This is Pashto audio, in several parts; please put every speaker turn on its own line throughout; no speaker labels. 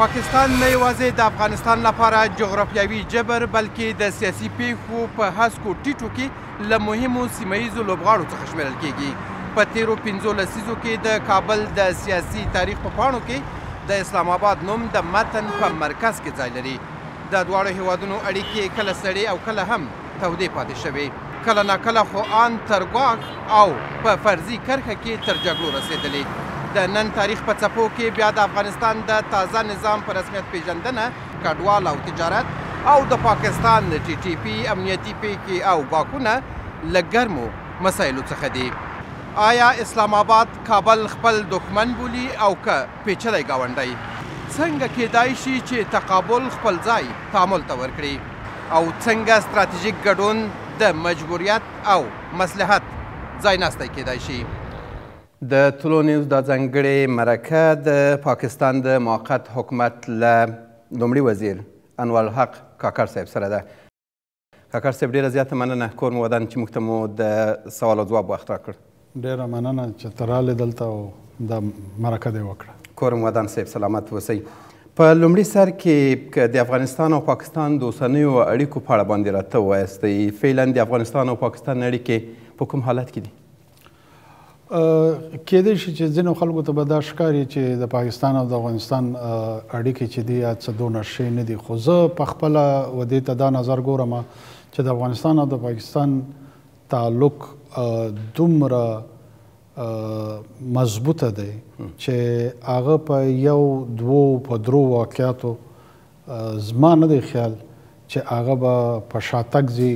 پاکستان نه یوازې د افغانستان لپاره جغرافیاوي جبر بلکې د سیاسي پیښو په هسکو ټیټو کې له مهمو سیمه ییزو لوبغاړو څخه شمیرل کیږي په تیرو پنځو لسیزو کې د کابل د سیاسي تاریخ په پاڼو کې د اسلام آباد نوم د متن په مرکز کې ځای لري د دواړو هیوادونو اړیکې کله سړې او کله هم تودې پاتې شوې، کله نا کله خو آن تر ګواښ او په فرضي کرښه کې تر جګړو رسېدلې. د نن تاریخ په څپو کې بیا د افغانستان د تازه نظام په رسمیت پېژندنه، کډوال او تجارت او د پاکستان د ټي ټي پي امنیتي پېښې او ګواښونه له ګرمو مسایلو څخه دي. آیا اسلام اباد کابل خپل دښمن بولي او که؟ پېچلی ګاونډی څنګه کېدای شي چې تقابل خپل ځای تعامل ته ورکړي او څنګه ستراتیژیک ګډون د مجبوریت او مصلحت ځایناستی کېدای شي. د طلوع نیوز دا ځانګړې مرکه د پاکستان د موقت حکومت له لومړي وزیر انوارالحق کاکړ صاحب سره ده. کاکړ صاحب ډیره زیاته مننه کور مو ودان چې موږ ته مو د سوال او ځواب وخت راکړ
ډیره مننه چې تراله دلته او د مرکه دی وکړه
کور مو ودان صاحب سلامت اوسئ په لومړي سر کې د افغانستان او پاکستان د اوسنیو اړیکو په اړه باندې راته ووایاستئ فعلا د افغانستان او پاکستان اړیکې په کوم حالت کې دي
کېدای شي چې ځینو خلکو ته به دا ښکاري چې د پاکستان او د افغانستان اړیکې چې دي څه دونه ښې نه دي خو زه په خپله ودې ته دا نظر ګورم چې د افغانستان او د پاکستان تعلق دومره مضبوطه دی چې هغه په یو دوو په درو واقعاتو زما نه دی خیال چې هغه به په شاتګ ځي،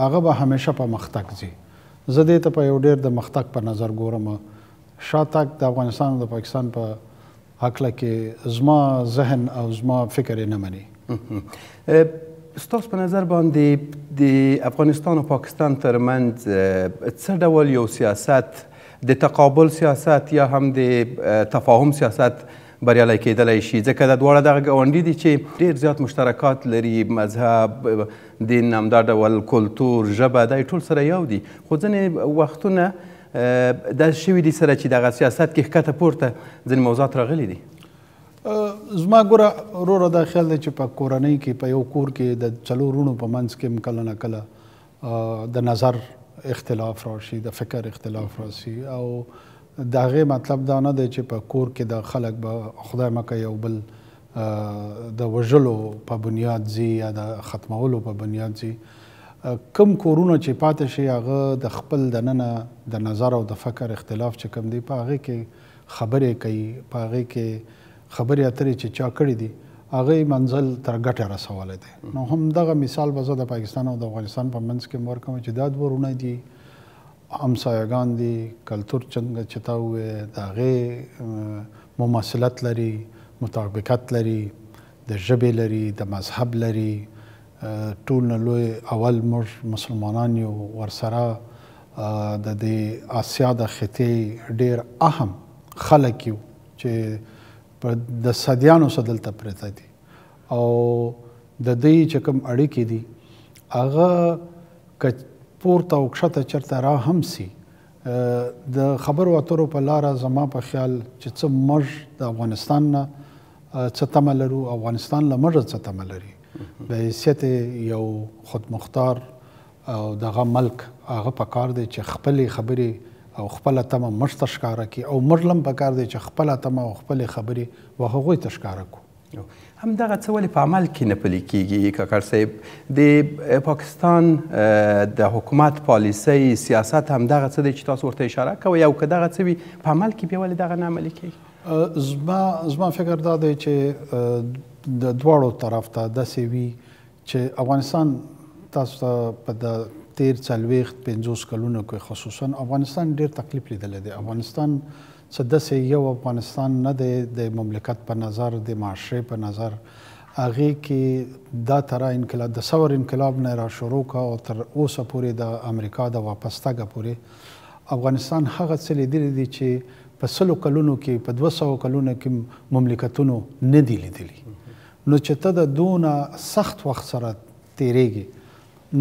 هغه به همیشه په مختګ ځي. زه دې ته په یو ډېر د مختګ په نظر ګورم. شا تګ د افغانستان او د پاکستان په هکله کې زما ذهن او زما فکر یې نه مني.
ستاسو په نظر باندې د افغانستان او پاکستان ترمنځ څه ډول یو سیاست د تقابل سیاست یا هم د تفاهم سیاست بریالی کیدلی شي ځکه دا دواړه دغه ګاونډي دي چې ډیر زیات مشترکات لري مذهب دین همدا ډول کلتور ژبه دا ټول سره یو دي خو ځینې وختونه دا شوي دي سره چې دغه سیاست کې ښکته پورته ځینې موضوعات راغلي دي
زما ګوره روره دا خیال دی چې په کورنۍ کې په یو کور کې د څلورونو په منځ کې هم کله نه کله د نظر اختلاف راشي د فکر اختلاف راشي او د هغې مطلب دا نه دی چې په کور کې د خلک به خدای مکه یو بل د وژلو په بنیاد ځي یا د ختمولو په بنیاد ځي کم کورونه چې پاتې شي هغه د خپل دننه د نظر او د فکر اختلاف چې کم دی په هغه کې خبرې کوي په هغې کې خبرې اترې چې چا کړې دي هغه یې منزل تر ګټه رسولی دی نو هم دغه مثال به زه د پاکستان او د افغانستان په منځ کې ورکوم چې دا دوه وروڼه دي همسایګان دي کلتور څنګه چې تا ووې د هغې مماثلت لري مطابقت لري د ژبې لري د مذهب لري ټول نه لوی اول موږ مسلمانان یو ورسره د دې آسیا د خطې ډېر اهم خلک یو چې په د صدیانو سره دلته پرته دي او د دې چې کوم اړیکې دي هغه ک پورته او کښته چرته را هم سي د خبرو اترو په لار زما په خیال چې څه مج د افغانستان نه څه تم لرو افغانستان له مج څه تم لري د حیثیت یو خودمختار او دغه ملک هغه پکار دی چې خپلې خبرې او خپله تمه موږ ته ښکاره کړي او موږ له هم پکار دی چې خپله تمه او خپلې خبرې و هغوی ته ښکاره کړو.
هم دغه څه ولې په عمل کې نه پلي کېږي؟ کاکړ صاحب، د پاکستان د حکومت پالیسۍ، سیاست هم دغه څه دی چې تاسو ورته اشاره کوئ او که دغه څه وي په عمل کې بیا ولې دغه نه عملي کېږي؟
زما زما فکر دا دی چې د دواړو طرف ته داسې وي چې افغانستان تاسو ته په د تیر څلوېښت پنځوس کلونو کې خصوصا افغانستان ډیر تکلیف لیدلی دی افغانستان څه داسې یو افغانستان نه دی د مملکت په نظر د معاشرې په نظر هغه کې دا تر انقلاب د ثور انقلاب نه را شروع کا او تر اوسه پورې د امریکا د واپس تګ پورې افغانستان هغه څه لیدلی دی چې په سلو کلونو کې په 200 کلونو کې مملکتونو نه دی لیدلی نو چې ته د دونه سخت وخت سره تېرېږې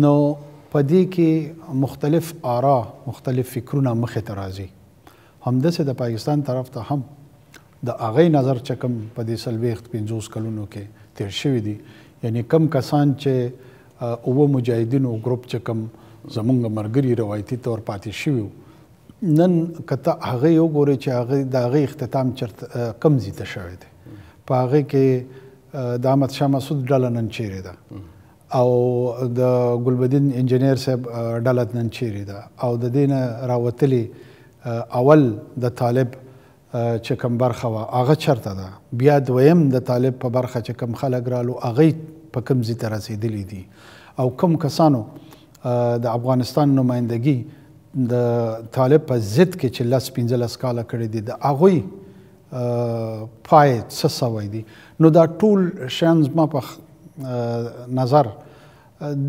نو په دې کې مختلف آرا مختلف فکرونه مخې ته راځي همداسې د پاکستان طرف ته هم د هغه نظر چې کوم په دې څلوېښت پنځوس کلونو کې تېر شوي دي یعنې کم کسان چې اوه مجاهدینو ګروپ چې کوم زمونږ ملګري روایتي طور پاتې شوي نن که ته هغه یې وګورې چې هغه د هغه اختتام چېرته کوم ځای ته شوی دی په هغه کې د احمد شاه مسعود ډله نن چیرې ده او د ګلبدین انجنیر صاحب ډله نن چیرې ده او د دې نه راوتلې اول د طالب چه کوم برخه وه هغه چرته ده بیا دویم د طالب په برخه چه کوم خلک رالو هغه په کوم ځی ته رسیدلی دی او کوم کسانو د افغانستان نمایندګی د طالب په ضد کې چې لس پنځلس کاله کړی دی د هغوی پای څه سوی دی نو دا ټول شیان زما په نظر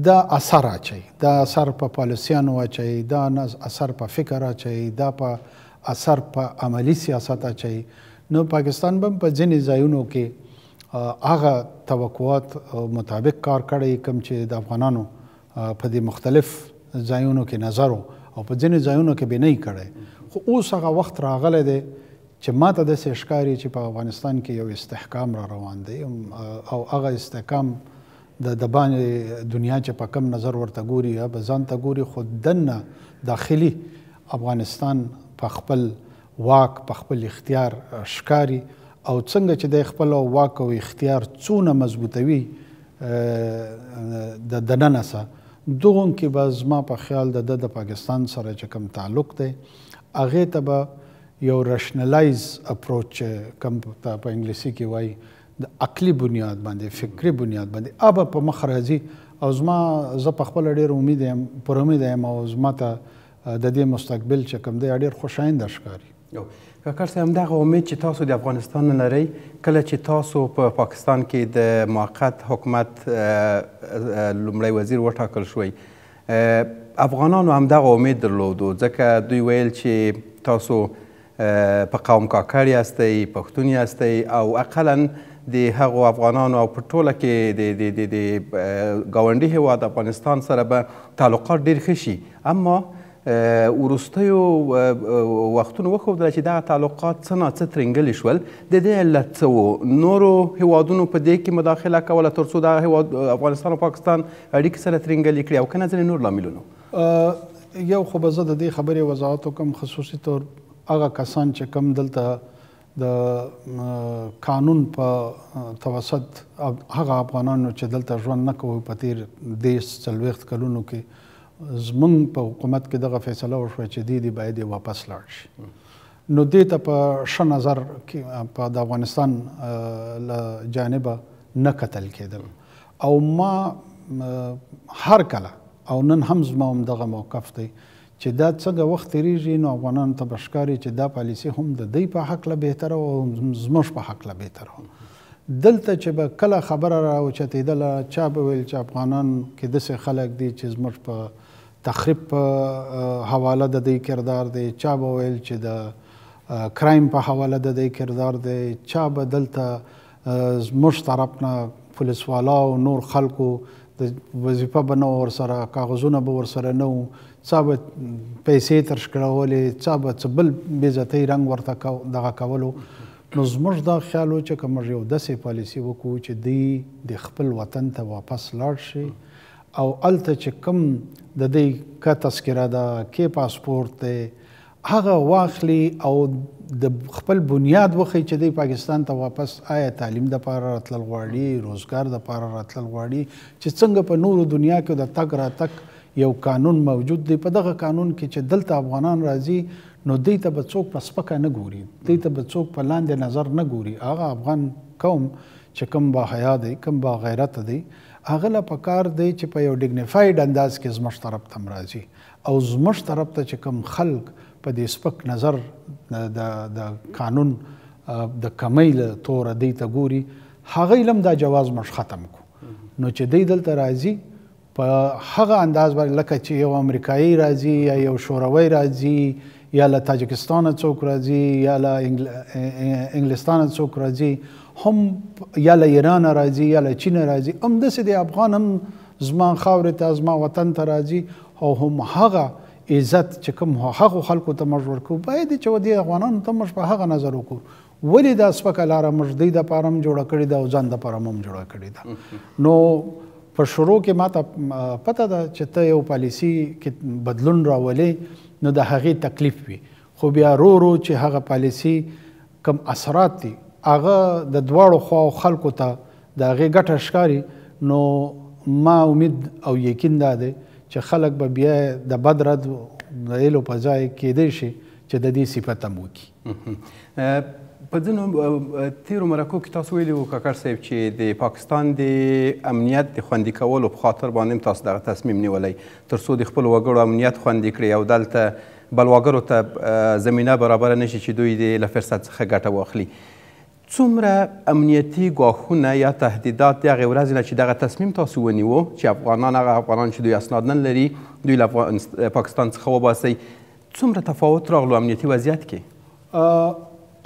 دا اثر اچوي، دا اثر په پالیسیانو اچوي، دا اثر په فکر اچوي، دا په اثر په عملي سیاست اچوي، نو پاکستان به هم په ځینې ځایونو کې هغه توقعات مطابق کار کړی کوم چې د افغانانو په دې مختلف ځایونو کې نظر او په ځینې ځایونو کې به نه کړی خو اوس هغه وخت راغلی دی چې ماته داسې ښکاري چې په افغانستان کې یو استحکام را روان دی او هغه استحکام د دباندې دنیا چې په کوم نظر ورته ګوري یا به ځان ته ګوري خو دننه داخلي افغانستان په خپل واک په خپل اختیار ښکاري او څنګه چې د خپل واک او اختیار څونه مضبوطوي د دننه سره دغون کې به زما په خیال د د پاکستان سره چې کوم تعلق دی هغه ته به یو رشنلایز اپروچ کوم په انګلیسي کې وایي د عقلي بنیاد باندې، فکري بنیاد باندې ابه په مخ راځي او زما زه په خپله ډېر امید یم، پر امیده یم او زما ته د دې مستقبل چې کوم دی ډېر خوشاینده ښکاري.
کاکړ صاحب همدغه امید چې تاسو د افغانستان نه لرئ، کله چې تاسو په پاکستان کې د موقت حکومت لومړی وزیر وټاکل شوئ، افغانانو همدغه امید درلودو، ځکه دوی ویل چې تاسو په قوم کاکړ یاستئ، پښتون یاستئ او اقلا د هغو افغانانو او په ټوله کې د د د د ګاونډي هېواد افغانستان سره به تعلقات ډېر ښه شي اما وروستیو وختونو وښودله چې دغه تعلقات څه نا څه ترنګلي شول د دې علت څه و نورو هېوادونو په دې کې مداخله کوله ترڅو دغه هېواد افغانستان او پاکستان اړیکې سره ترنګلي کړي او که نه ځینې نور لاملونو
یو خو به زه د دې خبرې وضاحت وکړم خصوصي طور هغه کسان چې کم دلته د قانون په توسط هغه افغانانو چې دلته ژوند نه کوي په تیر دیش څلوېښت کلونو کې زمونږ په حکومت کې دغه فیصله وشوه چې دی دی باید واپس لاړ شي نو دې ته په ښه نظر په د افغانستان له جانبه نه کتل کېدل او ما هر کله او نن هم زما هم دغه موقف دی چې دا څنګه وخت تیریږي نو افغانانو ته به ښکاري چې دا پالیسي هم د دوی په حق له بهتره او زموږ په حق له بهتره وه دلته چې به کله خبره را اوچتېدله چا به ویل چې افغانان کې داسې خلک دي چې زموږ په تخریب په حواله د دوی کردار دی چا به ویل چې د کرایم په حواله د دوی کردار دی چا به دلته زموږ طرف نه پولیس والا او نور خلکو د وظیفه به نه ورسره کاغذونه به ورسره نه وو څا به پیسې ترش کړولې څا به څه بل بې عزتۍ رنګ ورته دغه کولو نو زموږ دا خیال و چې که موږ یو داسې پالیسي وکړو چې دوی د خپل وطن ته واپس لاړ شي او هلته چې کوم د دوی که تذکره ده که پاسپورت دی هغه واخلي او د خپل بنیاد وخی چې دی پاکستان ته واپس آیا تعلیم د پاره راتلل غواړي روزګار د پاره راتلل غواړي چې څنګه په نورو دنیا کې د تګ راتک یو قانون موجود دی په دغه قانون کې چې دلته افغانان راځي نو دوی ته به څوک په سپکه نه ګوري دوی ته به څوک په لاندې نظر نه ګوري هغه افغان قوم چې کم با حیا دی کم با غیرت دی هغه له پکار دی چې په یو ډیګنیفاید انداز کې زموږ طرف ته راځي او زموږ طرف ته چې کوم خلک په دې سپک نظر د د قانون د کمۍ له توره دی ته ګوري هغه لم دا جواز مش ختم کو نو چې دی دلته راځي په هغه انداز باندې لکه چې یو امریکایي راځي یا یو شوروي راځي یا له تاجکستان څوک راځي یا له انګلستان څوک راځي هم یا له ایران راځي یا له چین راځي هم داسې د افغان هم زما خاورې ته زما وطن ته راځي او هم هغه عزت چې کوم هغه خلکو ته موږ ورکو باید چې ودی افغانانو ته موږ په هغه نظر وکړو ولی دا سپکه لاره موږ دی د پاره هم جوړه کړې ده او ځان د پاره هم جوړه کړې ده نو په شروع کې ماته پته ده چې ته یو پالیسی کې بدلون راولې نو د هغې تکلیف وي خو بیا رو رو چې هغه پالیسی کم اثرات دي هغه د دواړو خواو خلکو ته د هغې ګټه ښکاري نو ما امید او یقین دا دی چې خلک به بیا د بد رد ویلو په ځای کېدای شي چې د دې صفت هم وکړي
په ځینو تیرو مرکو کې تاسو ویلي وو کاکړ صاحب چې د پاکستان د امنیت د خوندي کولو په خاطر باندې تاسو دغه تصمیم نیولی ترڅو د خپل وګړو امنیت خوندي کړي او دلته بلواګرو ته زمینه برابره نشي چې دوی د له فرصت څخه ګټه واخلي څومره امنیتي ګواښونه یا تهدیدات د هغې ورځې نه چې دغه تصمیم تاسو ونیو چې افغانان هغه افغانان چې دوی اسناد نه لري دوی له پاکستان څخه وباسئ څومره تفاوت راغلو امنیتي وضعیت کې؟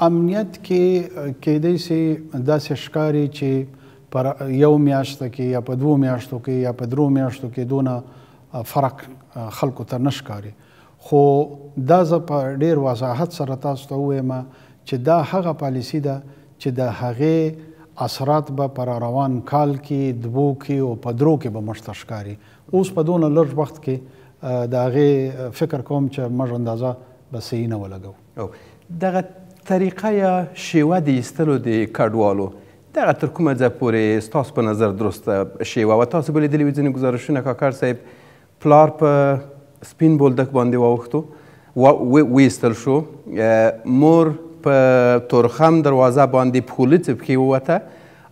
امنیت کې کېدای شي داسې ښکاري چې پر یو میاشت کې یا په دوو میاشتو کې یا په درو میاشتو کې دونه فرق خلکو ته نه ښکاري خو دا زه په ډیر وضاحت سره تاسو ته ووایم چې دا هغه پالیسی ده چې د هغې اثرات به پر روان کال کې دوو کې او په درو کې به موږ ته ښکاري اوس په دونه لږ وخت کې د هغې فکر کوم چې موږ اندازه به صحیح نه ولګو.
دغه طریقه یا شیوه د ایستلو د کډوالو دغه تر کومه ځایه پورې ستاسو په نظر درسته شیوه وه؟ تاسو به لیدلي وي ځینې ګزارشونه کاکړ صاحب پلار په سپین بولدک باندې واوښتو ویستل شو مور په تورخم دروازه باندې پښولیڅې پښې ووته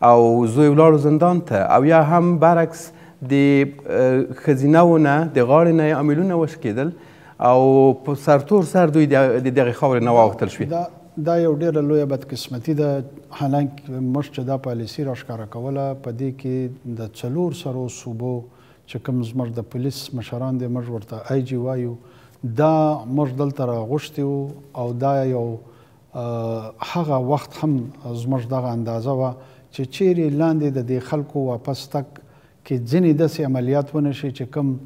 او زوی ولاړو زندان ته او یا هم برعکس د ښځینه و نه د غاړې نه امیلونه وشکېدل او په سرتور سر دوی د دغې خاورې نه واوښتل شوې.
دا دا یو ډېره لویه بدقسمتي ده، حالانکه موږ چې دا پالیسي راښکاره کوله په دې کې د څلور سرو صوبو چې کوم زموږ د پولیس مشران دي موږ ورته آی جي وایو دا موږ دلته راغوښتي وو او دا یو هغه وخت هم زموږ دغه اندازه وه چې چیرې لاندې د دې خلکو واپس تګ کې ځینې داسې عملیات ونه شي چې کوم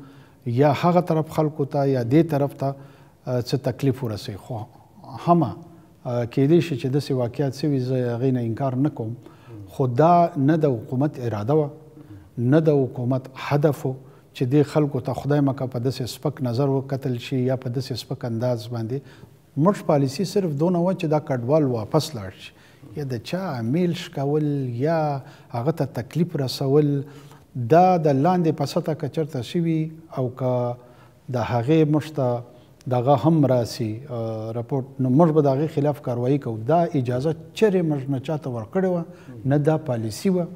یا هغه طرف خلکو ته یا دې طرف ته څه تکلیف ورسي خو همه کېدی شي چې داسې واقعیت سوي زه هغې نه انکار نه کوم خو دا نه د حکومت اراده وه نه د حکومت هدف و چې دې خلکو ته خدای مکه په داسې سپک نظر وکتل شي یا په داسې سپک انداز باندې مټ پالیسی صرف دونه وه چی دا کډوال واپس لاړ شی یا د چا امیل شکول یا هغه ته تکلیف رسول دا د لاندی په سطح که چرته شوی او که د هغی موږ ته دغه هم راسی رپورټ نو موږ به د هغی خلاف کاروائی کوو دا اجازه چری موږ نه چاته ورکړی وه نه دا پالیسی وه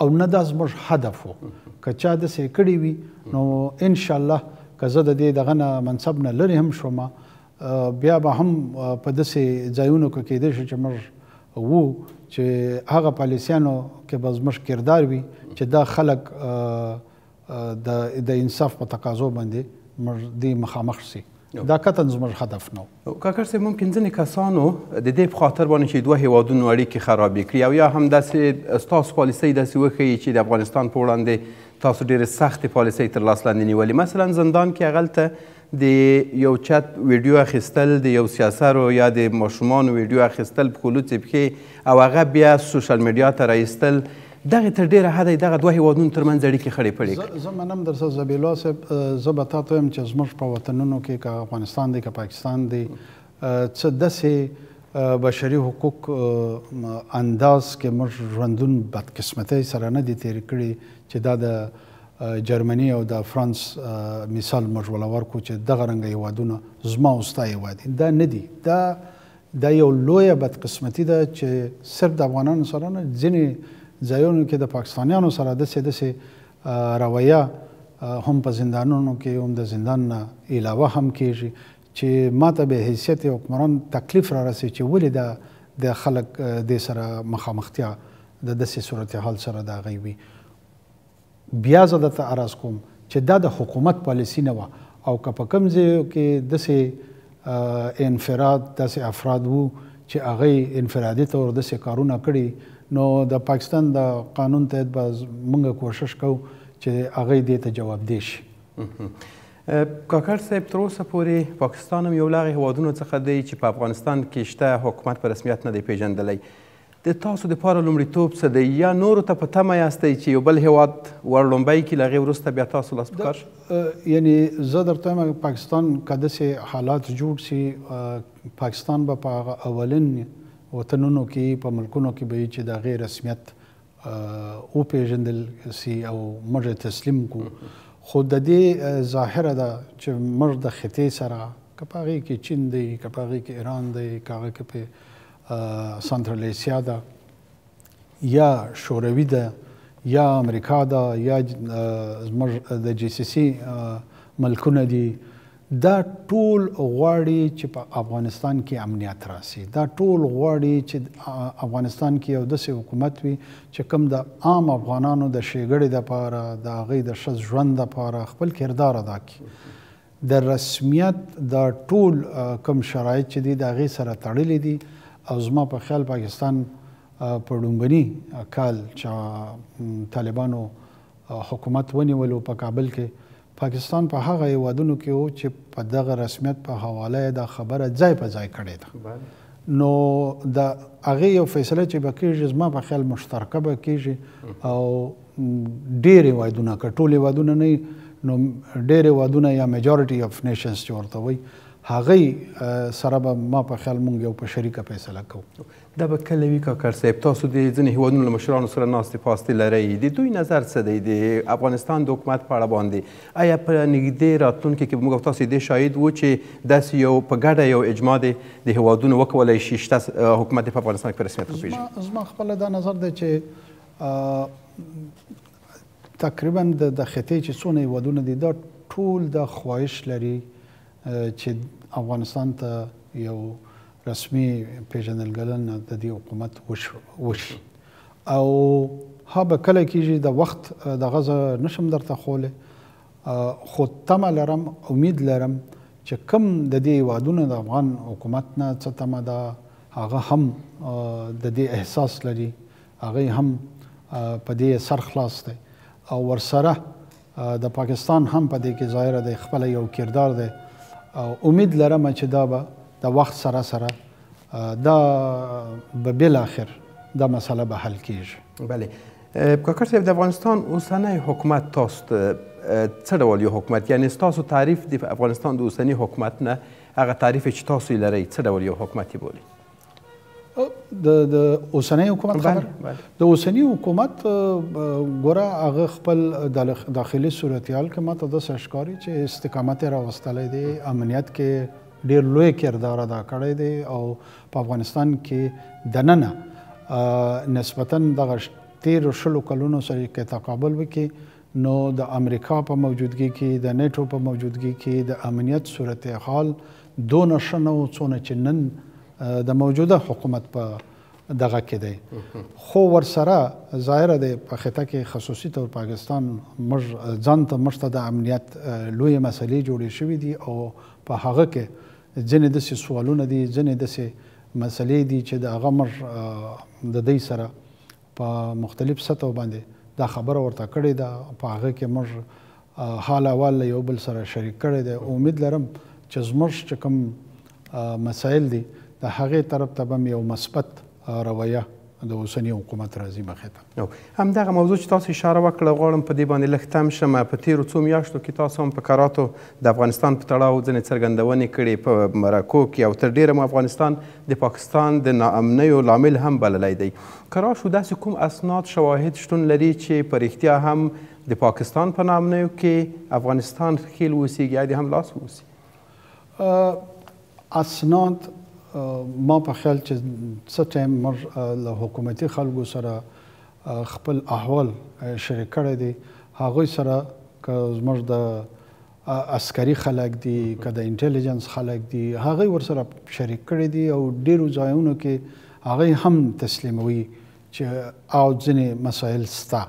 او نه دا زموږ هدف و که چا د سې کړی وي نو ان شاء الله که زه د دې دغه نه منصب نه لري هم شوم بیا به هم په دسې ځایونو کې کېدې شي چې موږ وو چې هغه پالیسیانو کې به زموږ کردار وي چې دا خلک د د انصاف په تقاضو باندې مر دې مخامخ سي دا قطعا زموږ هدف نه
و کاکړ صاحب ممکن ځینې کسانو د دې په خاطر باندې چې دوه هیوادونو اړیکې خرابې کړي او یا هم داسې ستاسو پالیسۍ داسې وښیي چې د افغانستان په وړاندې تاسو ډېرې سختې پالیسۍ تر لاس لاندې نیولې مثلا زندان کې هغلته د یو چت ویډیو اخیستل د یو سیاسرو یا د ماشومانو ویډیو اخیستل پښولوڅې پښې او هغه بیا سوشل میډیا ته رایستل دغې تر ډېره حده یې دغه دوه هېوادونو تر منځ اړیکې خړې پړې کړې.
زه منم درسره ذبیحالله صاحب، زه به تاته ووایم چې زموږ په وطنونو کې که افغانستان دی که پاکستان دی څه داسې بشري حقوق انداز کې موږ ژوندون بدقسمتۍ سره نه دي تېر کړي چې دا د جرمني او د فرانس مثال موږ وله ورکړو چې دغه رنګه هېوادونه زما او ستا هېواد دا نه دي دا دا یو لویه بدقسمتي ده چې صرف د افغانانو سره نه ځینې ځایونو کې د پاکستانیانو سره داسې داسې رویه هم په زندانونو کې هم د زندان نه علاوه هم کېږي چې ما ته به حیثیت حکمران تکلیف را رسي چې ولې دا د خلک دې سره مخامختیا د داسې صورتحال سره د هغوی وي بیا زه درته عرض کوم چې دا د حکومت پالیسی نه وه او که په کوم ځای کې داسې انفراد داسې افراد وو چې هغه انفرادي تور داسې کارونه کړي نو د پاکستان د قانون تحت به موږ کوشش کوو چې هغه دې ته جوابدې شي
کاکړ صاحب تر اوسه پورې پاکستان هم یو له هغې هېوادونو څخه دی چې په افغانستان کې شته حکومت په رسمیت نه دی پېژندلی د تاسو د پاره لومړیتوب څه دی یا نورو ته په تمه یاستئ چې یو بل هیواد ور لومبی کی له هغې وروسته بیا تاسو لاس په کار شئ؟
یعنی زه درته وایم اګر پاکستان که داسې حالات جوړ شي پاکستان به په هغه اولین وطنونو کې یي په ملکونو کې به یي چې د هغې رسمیت وپیژندل شي او موږ یې تسلیم کو خو د دې ظاهره ده چې موږ د خطې سره که په هغې کې چین دی که په هغې کې ایران دی که هغه کې په سنترل ایسیا ده یا شوروي ده یا امریکا ده یا زموږ د جی سی سی ملکونه دي دا ټول غواړي چې په افغانستان کې امنیت راسي دا ټول غواړي چې افغانستان کې یو داسې حکومت وي چې کوم د عام افغانانو د شیګړې لپاره د هغې د ښه ژوند لپاره خپل کردار ادا کړي د رسمیت دا ټول کوم شرایط چې دي د هغې سره تړلي دي او زما په خیال پاکستان په ړومبني کال چې طالبانو حکومت ونیولو په کابل کې پاکستان په هغه هیوادونو کې و چې په دغه رسمیت په حواله دا خبره ځای په ځای کړې ده نو د هغه یو فیصله چې به کېږي زما په خیال مشترکه به کېږي او ډیر هیوادونه که ټول هیوادونه نه نو ډیر هیوادونه یا میجورټي اف نیشنز چې ورته وایي هغه سره به ما په خیال مونږ یو په شریکه فیصله کوو
دا به کله وي کاکړ صاحب تاسو د ځینې هیوادونو له مشرانو سره ناستې پاستې لرئ د دوی نظر څه دی د افغانستان د حکومت په اړه باندې آیا په نږدې راتلونکي کې موږ تاسو دې شاهد وو چې داسې یو په ګډه یو اجماع دی د هیوادونو وکولای شي شته حکومت په افغانستان کې په رسمیت وپیژني
زما خپل دا نظر دی چې تقریبا د خطې چې څونه هیوادونه دي دا ټول دا خواهش لري چې افغانستان ته یو رسمي پیژندګلنه د دې حکومت وشي او ها به کله کېږي د وخت د غزه نشم درته خوله خو تمه لرم امید لرم چې کم د دې وادونه د افغان حکومت نه څه تمه ده هغه هم د دې احساس لري هغوی هم په دې سر خلاص دی او ورسره د پاکستان هم په دې کې ظاهره دی خپل یو کردار دی او امید لرم چې دا به د وخت سره سره دا به بل اخر دا مسله به حل کیږي
بله کاکر صاحب د افغانستان اوسنی حکومت تاسو ته څه ډول یو حکومت یعنی تاسو تعریف د افغانستان د اوسنی حکومت نه هغه تعریف چې تاسو لرئ څه ډول یو حکومت بولي
د د اوسنۍ حکومت خبر د اوسنی حکومت ګوره هغه خپل داخلي صورتحال کې ماته د سشکاري چې استقامت راوستلی دی امنیت کې ډیر لوی کردار ادا کړی دی او په افغانستان کې دننه نسبتا دغه تیر شلو کلونو سره کې تقابل وکړي نو د امریکا په موجودګي کې، د نېټو په موجودګي کې د امنیت صورت حال دونه ښه نه و څونه چې نن د موجوده حکومت په دغه کې دی. خو ورسره ظاهره دی په خطه کې خصوصي طور پاکستان موږ ځان ته موږ ته د امنیت لویې مسئلې جوړې شوې دي او په هغه کې ځینې داسې سوالونه دي، ځینې داسې مسئلې دي چې د هغه موږ د دوی سره په مختلف سطحو باندې دا خبره ورته کړې ده، په هغه کې موږ حال احوال له یو بل سره شریک کړی دی، امید لرم چې زموږ چې کوم مسایل دي د هغې طرف ته به هم یو مثبت رویه د اوسني حکومت راځي مخې ته.
او همدغه موضوع چې تاسو اشاره وکړه غواړم په دې باندې لږ تم شم، په تېرو څو میاشتو کې تاسو هم په کراتو د افغانستان په تړاو ځینې څرګندونې کړې، په مرکو کې او تر ډېره مو افغانستان د پاکستان د ناامنیو لامل هم بللی دی. که راشو داسې کوم اسناد، شواهد شتون لري چې په رښتیا هم د پاکستان په ناامنیو کې افغانستان ښکیل واوسیږي یا دې هم لاس واوسي؟
اسناد ما په خیال چې څه ټایم موږ له حکومتي خلکو سره خپل احوال شریک کړی دی، هغوی سره که زموږ د عسکري خلک دي که د انټيليجنس خلک دي هغوی ورسره شریک کړي دي او ډیرو ځایونو کې هغوی هم تسلیموي چې او ځینې مسایل سته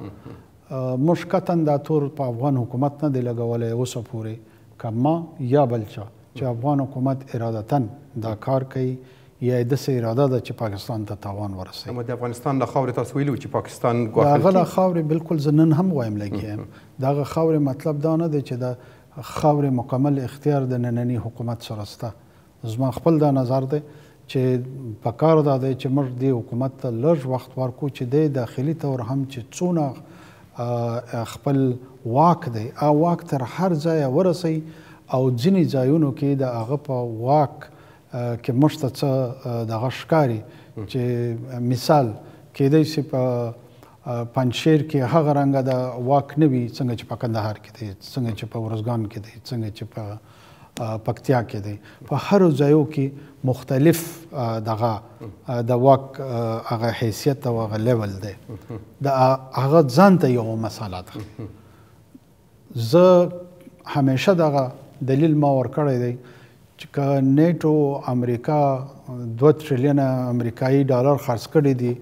موږ قطعا دا تور په افغان حکومت نه دی لګولی اوسه پورې که ما یا بل چا چې افغان حکومت ارادتا دا کار کوي یا د سه اراده ده چې پاکستان ته تاوان ورسوي
اما د افغانستان له خاورې تاسو ویلو چې پاکستان
ګواښل هغه له خاورې بالکل زنن هم وایم لګیم د هغه خاورې مطلب دا نه دی چې د خاورې مکمل اختیار د ننني حکومت سره شته. زما خپل دا نظر دی چې پکار دا دی چې موږ دې حکومت ته لږ وخت ورکړو چې دی داخلي طور هم چې څونه خپل واک دی هغه واک تر هر ځایه ورسوي او ځینې ځایونو کې د هغه په واک کې موږ ته څه دغه ښکاري چې مثال کېدای شي په پنجشېر کې هغه رنګه د واک نه وي څنګه چې په کندهار کې دی، څنګه چې په ارزګان کې دی، څنګه چې په پکتیا کې دی، په هرو ځایو کې مختلف دغه د واک هغه حیثیت او هغه لیول دی، د هغه ځان ته یوه مساله ده. زه همیشه دغه دلیل ما ورکړی دی چې که نیټو امریکا دوه تریلیونه امریکایي ډالر خرڅ کړي دي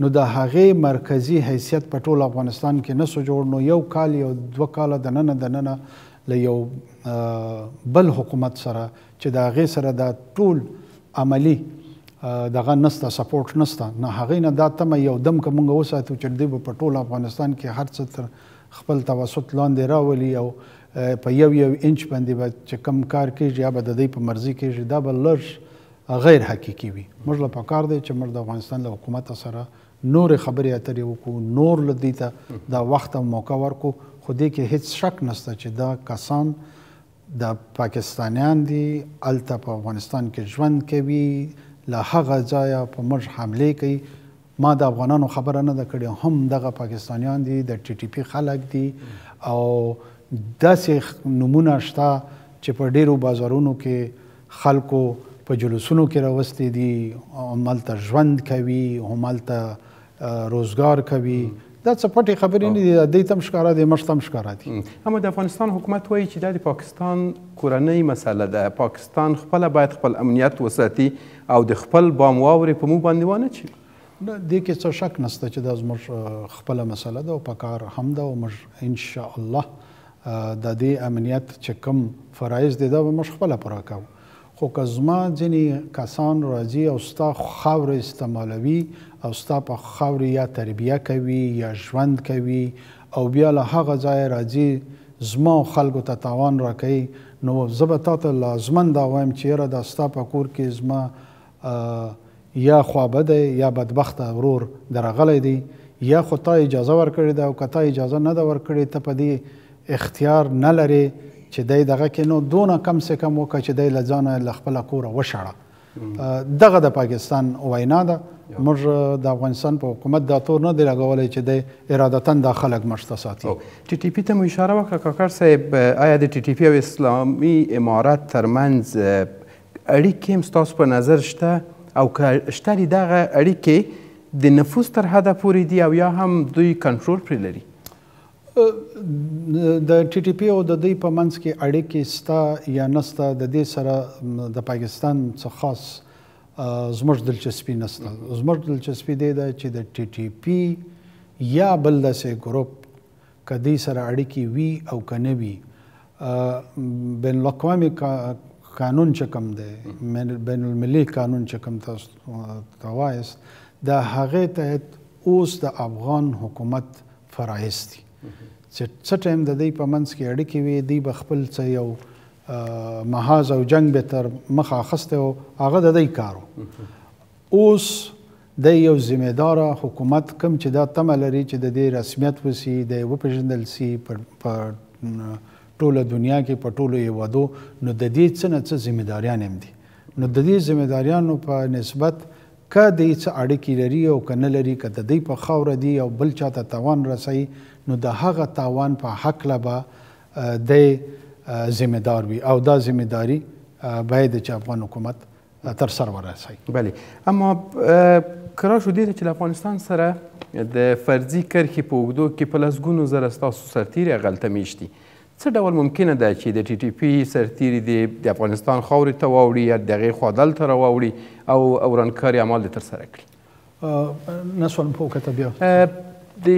نو د هغې مرکزي حیثیت په ټول افغانستان کې نه سو جوړ نو یو کال یو دوه کاله د ننه د ننه له یو بل حکومت سره چې د هغې سره دا ټول عملی دغه نسته سپورټ نسته نه هغې نه دا تمه یو دم که مونږ وساتو چې دوی به په ټول افغانستان کې هر څه تر خپل توسط لاندې راولي او په یو یو انچ باندې به چې کم کار کېږي یا به د دوی په مرضي کېږي دا به لږ غیر حقیقي وي موږ له پکار دی چې موږ د افغانستان له حکومت سره نور خبرې اترې وکړو نور له دوی ته دا وخت او موقع ورکو خو دې کې هیڅ شک نشته چې دا کسان د پاکستانیان دي الته په افغانستان کې ژوند کوي له هغه ځایه په موږ حمله کوي ما د افغانانو خبره نه ده کړې هم دغه پاکستانیان دي د ټي ټي پي خلک دي او داسې نمونه شته چې په ډیرو بازارونو کې خلکو په جلوسونو کې راوستي دي هملته ژوند کوي هملته روزګار کوي دا څه پټې خبرې نه دي د دې تم ښکارا دي مشت تم ښکارا دي
اما د افغانستان حکومت وایي چې دا د پاکستان کورنۍ مسله ده پاکستان خپل باید خپل امنیت وساتي او د خپل بام واورې په موږ باندې وانه چي.
نه دې کې څه شک نشته چې دا زموږ خپله مسله ده او په کار هم ده او موږ ان شاء الله دا دې امنیت چې کوم فرایض دي دا به موږ خپله پوره کوو خو که زما ځینې کسان راځي او ستا خاوره استعمالوي او ستا په خاورې یا تربیه کوي یا ژوند کوي او بیا له هغه ځایه راځي زما او خلکو ته تاوان راکوي نو زه به تاته لازماً دا وایم چې یاره دا ستا په کور کې زما یا خوابدی یا بدبخته ورور درغلی دی یا خو تا اجازه ورکړې ده او که تا اجازه نه ده ورکړې ته په دې اختیار نه لرې چې دی دغه کې نو دونه کم سه کم وکړه چې دی له ځانه له خپله کوره وشړه دغه د پاکستان وینا ده موږ د افغانستان په حکومت دا تور نه دی لګولی چې د ارادتا دا خلک مخ ته ساتي
ټي ټي پي ته مو اشاره وکړه کاکړ صاحب آیا د ټي ټي پي او اسلامي امارت ترمنځ اړیکې هم ستاسو په نظر شته او که شته دي دغه اړیکې د نفوذ تر حده پورې دي او یا هم دوی کنټرول پرې لري
د ټي ټي پي او د دوی په منځ کې اړیکې شته یا نشته د دې سره د پاکستان څه خاص زموږ دلچسپي نشته زموږ دلچسپي دې ده چې د ټي ټي پي یا بل داسې ګروپ که دوی سره اړیکې وي او که نه وي بین الاقوامی قانون چې کوم دی بین الملي قانون چې کوم تاسو ته وایست د هغه تحت اوس د افغان حکومت فرایض دي چې څه ټایم د دې په منځ کې اړیکې وي دی به خپل څه یو محاذ او جنگ به تر مخه اخسته او هغه د دې کارو اوس دی یو ذمه دار حکومت کوم چې دا تمه لري چې د دې رسمیت وسی دی وپیژندل سی په ټوله دنیا کې په ټولو هیوادو نو د دې څه نه څه ذمه داریان هم دي نو د دې ذمه داریانو په نسبت که دی څه اړیکې لري او که نه لري که د دی په خاوره دي او بل چاته تاوان رسي نو د هغه تاوان په حق له به دی ذمه دار وي او دا ذمه داری باید چې افغان حکومت تر سر ورسي
بله اما که راشو دې ته چې له افغانستان سره د فرضي کرښې په اوږدو کې په لسګونو زره ستاسو سرتیري هغلته میشت دي څه ډول ممکنه ده چې د ټي ټي پي سرتیري دې د افغانستان خاورې ته واوړي یا د هغې خوا دلته راواوړي او ورانکاري اعمال دې ترسره
کړي نه سوم په کته بیا
د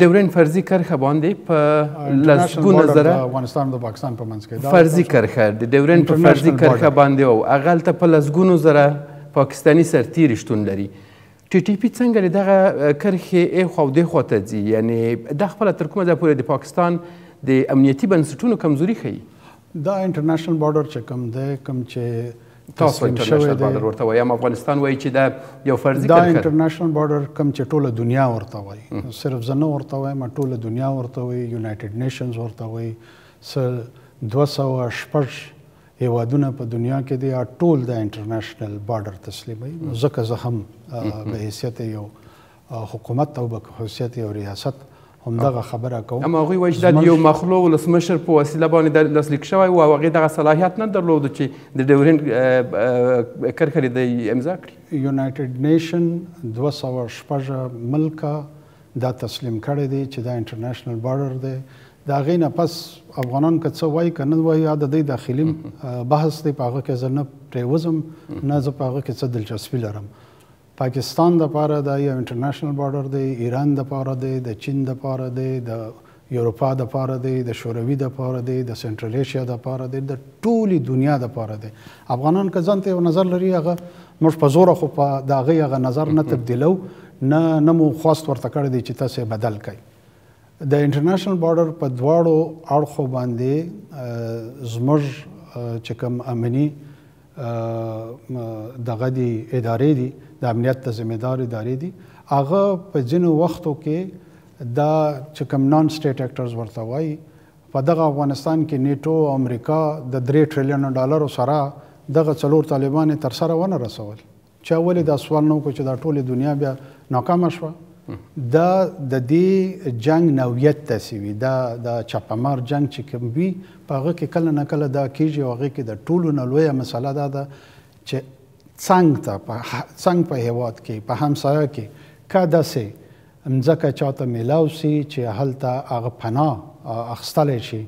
ډیورن فرضي کرخه باندې په لسګونه زره
افغانستان او پاکستان په منځ کې
فرضي کرخه د ډیورن په فرضي کرخه باندې او اغل ته په لسګونه زره پاکستانی سرتیر شتون لري ټي ټي پی څنګه دغه کرخه ای خو د خوته دي یعنی د خپل تر کومه د پوره د پاکستان د امنیتي بنسټونو کمزوري خي
دا انټرنیشنل بارډر چې کم ده کم چې
تاسو انټرنیشنل بارډر ورته وایي هم افغانستان وایي چې دا یو فرضي
کرکر
دا
انټرنیشنل بارډر کم چې ټوله دنیا ورته وایي صرف زه نه ورته وایم ټوله دنیا ورته وایي یونایټډ نیشنز ورته وایي څه دوه سوه شپږ هیوادونه په دنیا کې دی ټول د انټرنیشنل بارډر تسلیموي نو ځکه زه هم به حیثیت یو حکومت او به حیثیت یو ریاست همدغه خبره کوو.
اما هغوی وایي چې دا د یو مخلوع ولسمشر په وسیله باندې دا لاسلیک شوی و او هغې دغه صلاحیت نه درلود چې د ډیورینډ کرښه دې دی امضا کړي.
یونایټډ نیشن دوه سوه شپږ ملکه دا تسلیم کړی دی چې دا انټرنشنل بارډر دی. د هغې نه پس افغانان که څه وایي که نه وایي دا د دوی داخلي بحث دی په هغه کې زه نه پرېوځم نه زه په هغه کې څه دلچسپي لرم. پاکستان دپاره دا یو انټرنشنل بارډر دی، ایران دپاره دی، د چین دپاره دی، د یوروپا دپاره دی، د شوروي دپاره دی، د سنټرل ایشیا دپاره دی، د ټولې دنیا دپاره دی. افغانان که ځانته یو نظر لري هغه موږ په زوره خو په د هغوی هغه نظر نه تبدیلوو، نه نه مو خواست ورته کړی دی چې تاسو یې بدل کړئ. د انټرنشنل بارډر په دواړو اړخو باندې زموږ چې کوم امني دغه دي ادارې دي د امنیت د ذمه دار ادارې دي هغه په ځینو وختو کې د چې کوم نان سټیټ اکټرز ورته وایي په دغه افغانستان کې نیټو او امریکا د 3 ټریلیون ډالرو سره دغه څلور طالبان تر سره ونه رسول چا ولې دا سوال نه وکړ چې دا ټوله دنیا بیا ناکامه شوه دا د دې جنگ نوعیت داسې وي دا د چاپمار جنگ چې کوم وي په هغه کې کله نه کله دا کېږي او هغې کې د ټولو نه لویه مسله دا ده چې څنګ ته په څنګ په هیواد کې په همسایه کې که داسې مځکه چاته میلاو سي چې هلته هغه پناه اخستلی شي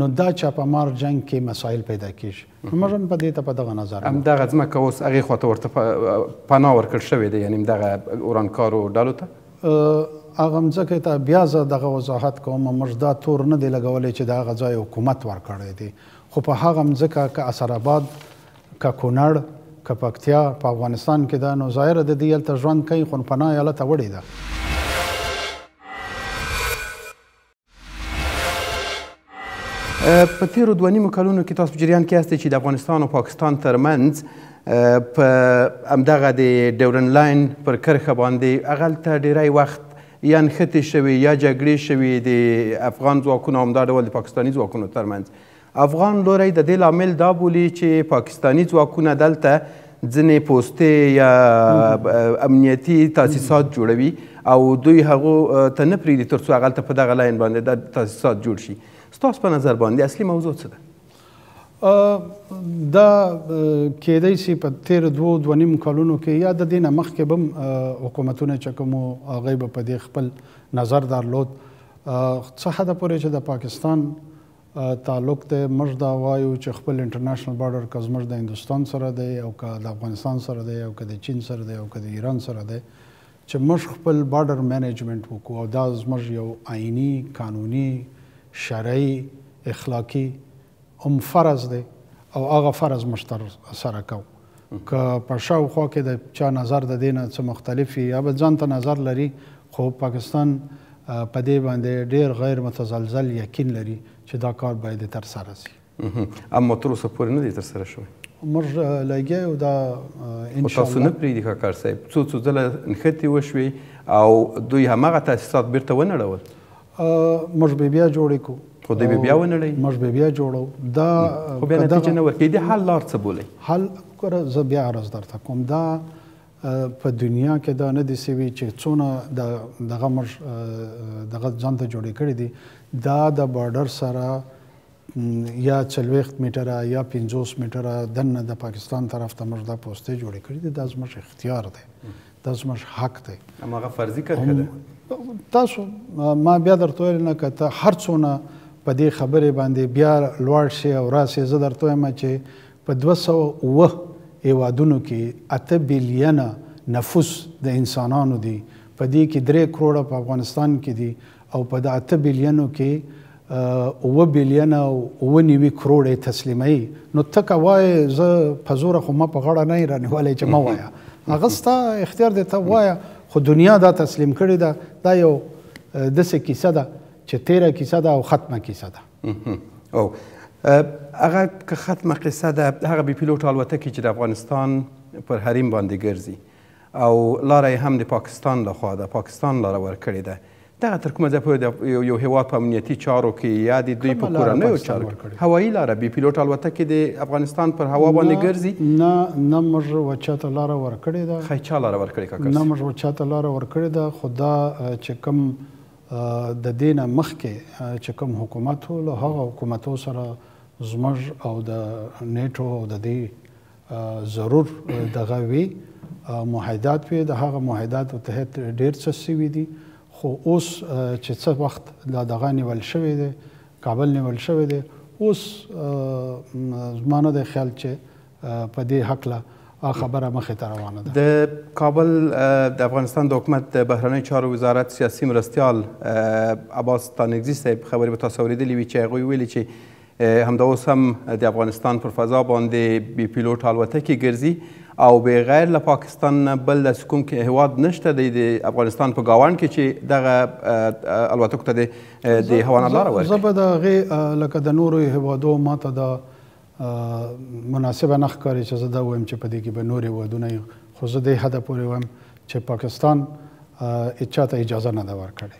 نو دا چاپمار جنگ کې مسایل پیدا کیږي موږ هم په دې ته په دغه نظر
یو. همدغه ځمکه اوس هغې خوا ته ورته پناه ورکړل شوې ده، یعنې همدغه ورانکارو ډلو ته؟
هغه ځمکې ته بیا زه دغه وضاحت کوم، موږ دا تور نه دی لګولی چې د هغه ځای حکومت ورکړی دی، خو په هغه ځمکه که اسراباد، که کونړ، که پکتیا په افغانستان کې ده، نو ظاهره ده دوی هلته ژوند کوي، خو پناه یې هلته وړې ده.
په تیرو دوه نیمو کلونو کې تاسو په جریان کې یاست چې د افغانستان او پاکستان ترمنځ په همدغه د ډیورن لاین پر کرښه باندې هغلته ډیری وخت یا نښتې شوې یا جګړې شوې د افغان ځواکونو همدا ډول د پاکستاني ځواکونو ترمنځ افغان لوری د دې لامل دا بولي چې پاکستاني ځواکونه دلته ځینې پوستې یا امنیتي تاسیسات جوړوي او دوی هغو ته نه پرېږدي تر څو هغلته په دغه لاین باندې دا تاسیسات جوړ شي ستاسو په نظر باندې اصلي موضوع څه ده
دا کېدای شي په تیر دوو دوه نیم کلونو کې یا د دې نه مخکې به هم حکومتونه چې کوم هغوی به په دې خپل نظر درلود څه حده پورې چې د پاکستان تعلق دی موږ دا وایو چې خپل انټرنشنل بارډر که زموږ د هندوستان سره دی او که د افغانستان سره دی او که د چین سره دی او که د ایران سره دی چې موږ خپل بارډر مینجمنټ وکړو او دا زموږ یو آئینی قانونی شرعی اخلاقی هم فرض دی او هغه فرض موږ تر سره کوو. که په شاوخوا کې د چا نظر د دې نه څه مختلف وي یا به ځان ته نظر لري خو پاکستان په دې باندې ډیر غیر متزلزل یقین لري چې دا کار باید تر سره شي
اما تر اوسه پورې نه دی تر سره شوی
موږ لګیا یو دا
ان شاء الله تاسو نه پریږدي کاکار صاحب څو څو ځله نښتې وشوي او دوی همغه تاسیسات بیرته ونړول
موږ به بیا جوړې کو
خو دوی به بیا ونړوي
موږ به بیا جوړو دا
خو بیا نتیجه نه ورکوي د حل لار څه بولئ
حل ګوره زه بیا عرض درته کوم دا په دنیا کې دا نه دي سوي چې څونه دغه موږ دغه ځان ته جوړې کړې دي دا د بارډر سره یا څلوېښت میټره یا پنځوس میټره دننه د پاکستان طرف ته موږ دا پوستې جوړې کړې دي دا زموږ اختیار دی دا زموږ حق دی
هماغه فرضي کرښه ده
تاسو ما بیا درته ویل نه که ته هر څونه په دې خبرې باندې بیا لوړ شي او راسي زه درته وایم چې په دوه سوه اووه هېوادونو کې اته بیلیونه نفوس د انسانانو دي په دې کې درې کروړه په افغانستان کې دي او په د اته بلينو کې اووه بلينه او اووه نيوي کروړه يې تسليموي، نو ته که وايې زه په زوره خو ما په غاړه نه يې رانيولی چې مه وايه، هغه ستا اختيار دی ته وايه، خو دنيا دا تسليم کړې ده، دا يو داسې کيسه ده چې تېره کيسه ده او ختمه کيسه ده.
او هغه که ختمه قصه ده هغه بې پيلوټه الوتکې چې د افغانستان پر حريم باندې ګرځي، او لاره یې هم د پاکستان له خوا ده پاکستان لاره ورکړې ده دغه تر کومه ځای پورې د یو هیواد په امنیتي چارو کې یا د دوی په کورنیو چارو کې هوایي لاره بي پیلوټ الوتکې د افغانستان پر هوا باندې ګرځي
نه نه موږ وچاته لاره ورکړې ده
خی چا لاره ورکړې کاکا
نه موږ وچاته لاره ورکړې ده خدا چې کوم د دینه مخکې چې کوم حکومت له هغه حکومتو سره زموږ او د نیټو او د دې ضرور دغه وي معاهدات وي د هغه معاهداتو تحت ډیر څه سوي دي خو اوس چې څه وخت دا دغه نیول شوی دی کابل نیول شوی دی اوس زما نه دی خیال چې په دې هکله خبره مخې ته روانه ده
د کابل د افغانستان د حکومت د بهرنیو چارو وزارت سیاسي مرستیال عباس ستانکزي صاحب خبرې به تاسو اورېدلې وي چې هغوی ویلي چې همدا اوس هم د افغانستان پر فضا باندې بې پیلوټه الوتکې ګرځي او به غیر له پاکستان نه بل داسې کوم هیواد نشته دی د افغانستان په گاوند کې چې دغه الوتکو ته د هوا نه لار ورکړي
زه به د هغې لکه د نورو هیوادو ما ته دا مناسبه نه ښکاري چې زه دا وایم چې په دې کې به نور هیوادونه خو زه دې حده پورې وایم چې پاکستان هیچا ته اجازه نه ده ورکړې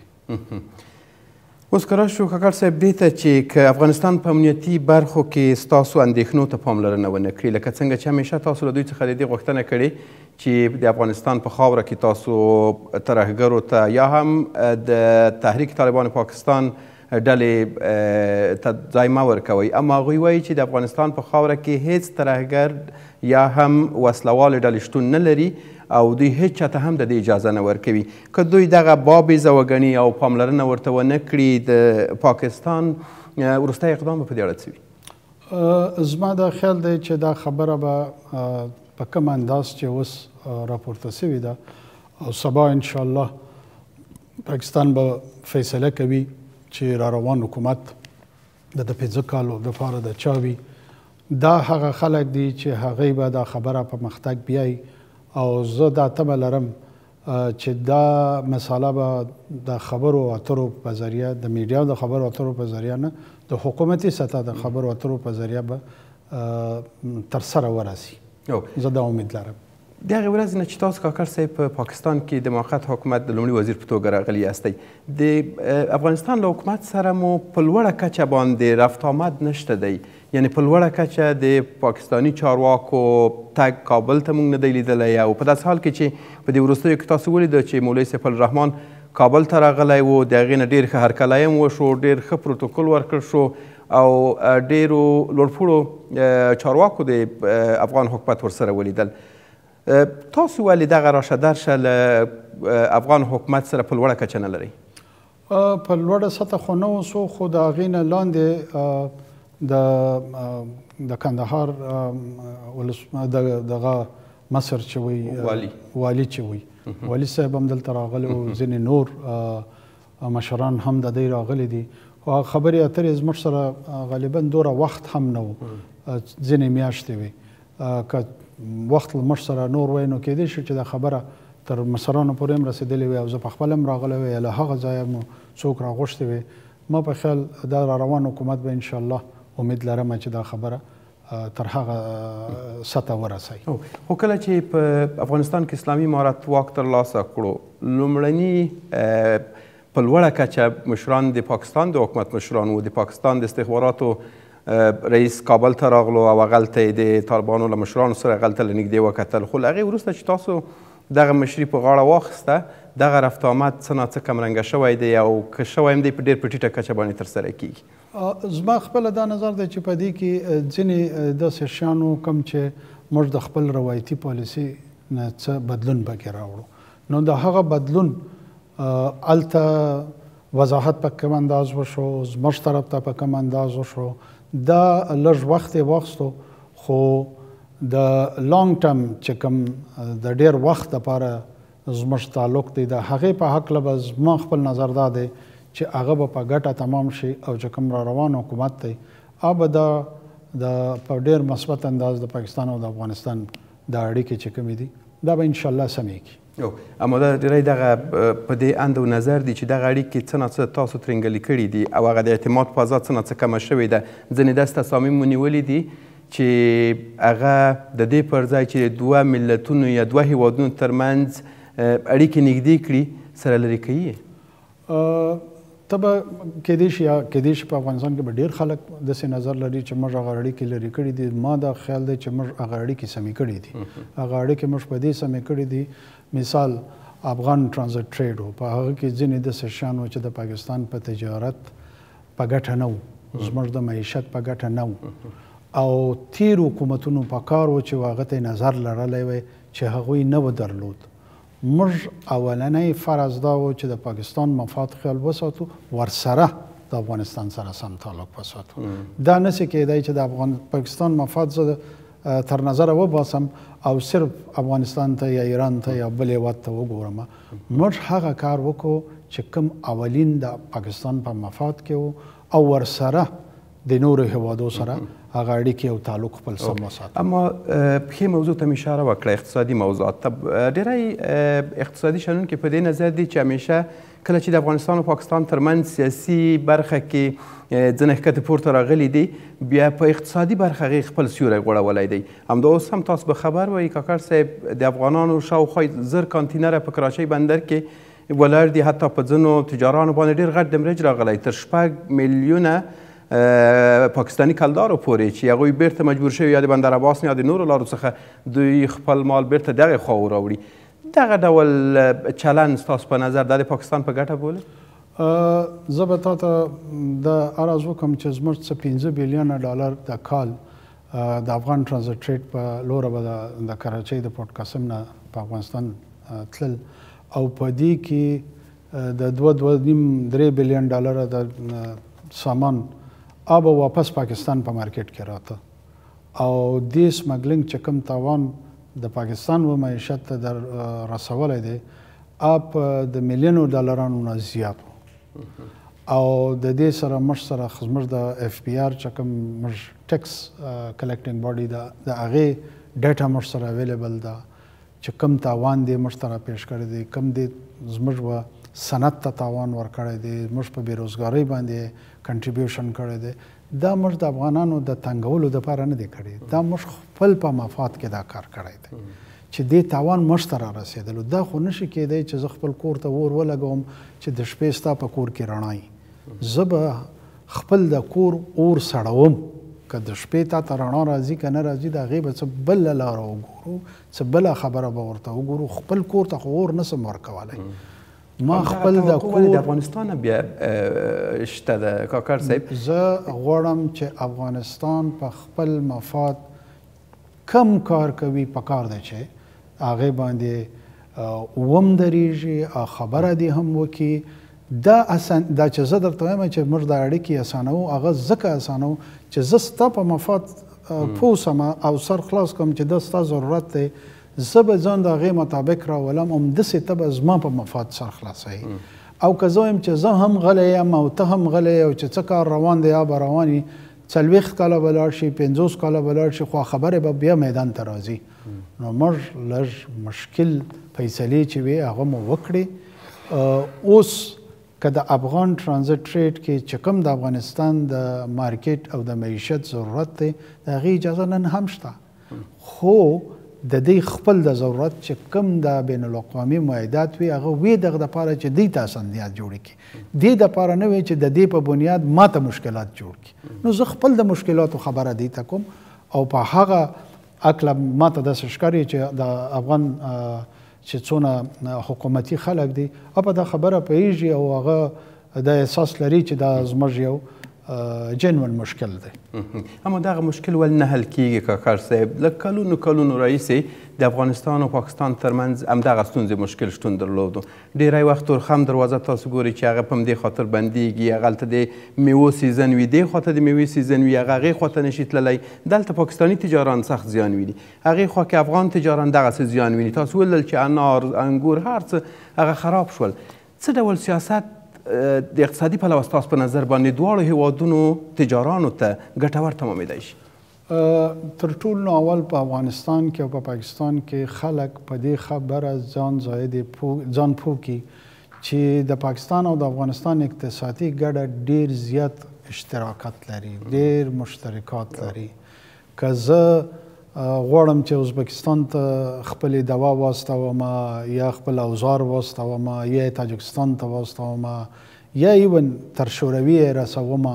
اوس که راشو کاکړ صاحب دې ته چې که افغانستان په امنیتي برخو کې ستاسو اندېښنو ته پاملرنه ونه کړي لکه څنګه چې همیشه تاسو له دوی څخه د دې غوښتنه کړې چې د افغانستان په خاوره کې تاسو ترهګرو ته یا هم د تحریک طالبان پاکستان ډلې ته ځای مه ورکوئ اما هغوی وایي چې د افغانستان په خاوره کې هیڅ ترهګر یا هم وسلوالې ډلې شتون نه لري او دوی هیچا ته هم د دې اجازه نه ورکوي که دوی دغه بابیزه وګڼي او پاملرنه ورته ونه کړي، د پاکستان وروستی اقدام به په دې اړه څه
وي؟ زما دا خیال دی چې دا خبره به په کوم انداز چې اوس راپورته شوې ده او سبا ان شاء الله پاکستان به فیصله کوي چې را روان حکومت د د پنځه کالو د فاره د چا وي دا هغه خلک دي چې هغه به دا خبره په مختګ بیایي او زه دا تمه لرم چې دا مساله به د خبرو اترو په ذریعه د میډیا د خبرو اترو په ذریعه نه د حکومتي سطح د خبرو اترو په ذریعه به تر سره ورسي زه دا امید لرم
دغه ورځ نه چې تاسو کاکړ صاحب په پاکستان کې د موقت حکومت د لومړي وزیر په توګه راغلي یاستئ د افغانستان له حکومت سره مو په لوړه کچه باندې رفت آمد نشته دی یعنې په لوړه کچه د پاکستاني چارواکو تګ کابل ته موږ نه دی لیدلی او په داسې حال کې چې په دې وروستیو کې تاسو ولیده چې مولوي سیف الرحمن کابل ته راغلی و د هغې نه ډېر ښه هرکلی هم وشو ډېر ښه پروتوکول ورکړل شو او ډېرو لوړپوړو چارواکو د افغان حکومت ورسره ولیدل تاسو ولې دغه راشه درشه له افغان حکومت سره په لوړه کچه نه لرئ
په لوړه سطح خو نه اوسو خو د هغې نه لاندې د د کندهار ولس د دغه مصر چې وي
والي
والي چې وي والي صاحب هم دلته راغلی او ځینې نور مشران هم د دی راغلي دي خو خبرې اترې زموږ سره غالبا دوره وخت هم نه و ځینې میاشتې وي که وخت له موږ سره نور وای نو کېدای شي چې دا خبره تر مشرانو پورې هم رسېدلې وای او زه په خپله هم راغلی وای یا له هغه ځایه مو څوک را غوښتي وای. ما په خیال دا را روان حکومت به انشاالله امید لرم چې دا خبره تر هغه سطح ورسوي.
خو کله چې په افغانستان کې اسلامي امارت واک تر لاسه کړو لومړني په لوړه کچه مشران د پاکستان د حکومت مشران وو، د پاکستان د استخباراتو رئیس کابل ته راغلو او هغلته یې د طالبانو له مشرانو سره هغلته له نږدې وکتل، خو له هغې وروسته چې تاسو دغه مشري په غاړه واخیسته، دغه رفت آمد څه ناڅه کمرنګه شوی دی او که شوی هم دی، په ډېر په ټیټه کچه باندې ترسره کېږي.
زما خپله دا نظر دی چې په دې کې ځینې داسې شیان وو کوم چې موږ د خپل روایتي پالیسي نه څه بدلون په کې راوړو. نو د هغه بدلون هلته وضاحت په کوم انداز وشو، زموږ طرف ته په کوم انداز وشو، دا لږ وخت یې واخیستو خو د لانګ ټرم چې کوم د ډېر وخت لپاره زموږ تعلق دی، د هغې په هکله به زما خپل نظر دا دی چې هغه به په ګټه تمام شي او چې کوم راروان حکومت دی هغه به دا د په ډېر مثبت انداز د پاکستان او د افغانستان دا اړیکې چې کومې دي دا به ان شاء الله سمې کی.
او اما دا ډیری دغه په دې اند او نظر دي چې دغه اړیکې څه نا څه تاسو ترینګلي کړي دي او هغه د اعتماد فضا څه نا څه کمه شوې ده ځینې داسې تصامیم مو نیولي دي چې هغه د دې پر ځای چې دوه ملتونو یا دوه هیوادونو ترمنځ اړیکې نږدې کړي سره لرې کوي
اه ته به کیدای شي یا کیدای شي په افغانستان کې به ډیر خلک داسې نظر لري چې موږ هغه اړیکې لرې کړې دي. ما دا خیال دی چې موږ هغه اړیکې سمې کړې دي. هغه اړیکې موږ په دې سمې کړې دي مثال افغان ټرانزیټ ټریډ و، په هغه کې ځینې داسې شیان و چې د پاکستان په تجارت په ګټه نه و، زموږ د معیشت په ګټه نه و او تیر حکومتونو پکار و چې هغه ته یې نظر لرلی وای چې هغوی نه و درلود. موږ اولنی فرض دا وو چې د پاکستان مفاد خیال وساتو ورسره د افغانستان سره سم تعلق وساتو دا نسی کېدای چې د افغان پاکستان مفاد زه تر نظر وباسم او صرف افغانستان ته یا ایران ته یا بل هیواد ته وګورم موږ هغه کار وکړو چې کوم اولین د پاکستان په مفاد کې وو او ورسره د نورو هوادو سره هغه اړیکې او تعلق خپل سم وساتي
اما پخې موضوع ته اشاره وکړه اقتصادي موضوعات ته ډېری اقتصادي شنونکي په دې نظر دي چې همیشه کله چې د افغانستان او پاکستان ترمنځ سیاسي برخه کې ځنه ښکته پورته راغلي دي بیا په اقتصادي برخه غي خپل سیوری غوړولی دی همدا اوس هم تاسو به خبر وایي کاکړ صاحب د افغانانو شاوخوا زر کانتینره په کراچۍ بندر کې ولاړ دي حتی په ځینو تجارانو باندې ډیر غټ دمرج راغلی تر شپږ میلیونه پاکستاني کلدارو پورې چې هغوی بیرته مجبور شوي یا د بندر عباس یا د نورو لارو څخه دوی خپل مال بیرته دغه خواو راوړي دغه ډول چلن ستاسو په نظر د پاکستان په ګټه بوله
زه به تاته د ارز وکم چې زموږ څه 15 بیلیونه ډالر د کال د افغان ترانزیټ ټریډ په لوره به د کراچۍ د پورت قاسم نه په افغانستان تلل او په دې کې د دوه دوه نیم درې بلیون ډالر د سامان آب واپس پاکستان په مارکیټ کې راته او دې سمګلینګ چې کوم تاوان د پاکستان و معیشت ته در رسولی دی آب د میلیونو ډالرانو نه زیات او د دې سره موږ سره زموږ د اف بي آر چې کوم موږ ټیکس کلیکټینګ باډي ده د هغې ډیټا موږ سره اویلیبل ده چې کم تاوان دی موږ ته را پیش کړی دی کم دی زموږ و صنعت ته تاوان ورکړی دی موږ په بیروزګارۍ باندې کنټریبیوشن کړی دی دا موږ د افغانانو د تنګولو لپاره نه دی کړی دا موږ خپل په مفاد کې دا کار کړی دی چې دې تاوان موږ ته را رسېدلو دا خو نشي کېدای چې زه خپل کور ته اور ولګوم چې د شپې ستا په کور کې رڼای زه به خپل د کور اور سړوم که د شپې تا ته رڼا راځي که نه راځي د هغې به څه بله لاره وګورو څه بله خبره به ورته وګورو خپل کور ته خو اور نه سم ورکولی
ما خپل د کور د افغانستان بیا شته د کاکړ صاحب
زه غواړم چې افغانستان په خپل مفاد کم کار کوي په کار ده چې هغه باندې وم درېږي خبره دې هم وکي دا اسان دا چې زه درته وایم چې موږ د اړیکې اسانو هغه ځکه اسانو چې زه ستا په مفاد پوسم او سر خلاص کوم چې دا ستا ضرورت دی زه به ځان د هغې مطابق راولم همداسې ته به زما په مفاد سر خلاصوې او که زه وایم چې زه هم غلی یم او ته هم غلی او چې څه کار روان دی هغه به روان وي څلوېښت کاله به لاړ شي پنځوس کاله به لاړ شي خو خبرې به بیا میدان ته راځي نو موږ لږ مشکل فیصلې چې وي هغه مو وکړي اوس که د افغان ترانزیت ټریډ کې چې کوم د افغانستان د مارکیټ او د معیشت ضرورت دی د هغې اجازه نن هم شته خو د دی خپل د ضرورت چې کم د بین الاقوامی معاهدات وی هغه وی دغه د پاره چې دی ته اسندیات جوړی کی دی د پاره نه وی چې د دی په بنیاد ما ته مشکلات جوړ کی نو زه خپل د مشکلاتو خبره دی ته کوم او په هغه اکلا ما ته داسې ښکاری چې د افغان چې څونه حکومتي خلک دي هغه دا خبره پوهیږي او هغه دا احساس لري چې دا زموږ یو جنون مشکل دی
اما دغه مشکل ول نه حل کیږي کاکړ صاحب له کلونو کلونو راهیسې د افغانستان او پاکستان ترمنځ همدغه ستونزې مشکل شتون درلودو ډیری وخت تورخم دروازه تاسو ګوري چې هغه په دې خاطر بندیږي هغلته د میوو سیزن وي دې خواته د میوې سیزن وي هغه هغې خواته نشي تللی دلته پاکستاني تجاران سخت زیان ویني هغې خوا کې افغان تجاران دغسې زیان ویني، تاسو ولیدل چې انار، انګور، هر څه هغه خراب شول، څه ډول سیاست د اقتصادي پلوه ستاسو په نظر باندې دواړو هېوادونو تجارانو ته ګټور تمامېدای شي؟
تر ټولنو اول په افغانستان کې او په پاکستان کې خلک په دې خه بره ځان زاید ځان پوه کړي چې د پاکستان او د افغانستان اقتصادي ګډه ډېر زیات اشتراکات لري، ډېر مشترکات لري. که زه غواړم چې ازبکستان ته خپلې دوا واستوم یا خپل اوزار واستوم یا یې تاجکستان ته واستوم یا ایون تر شوروي یې رسوم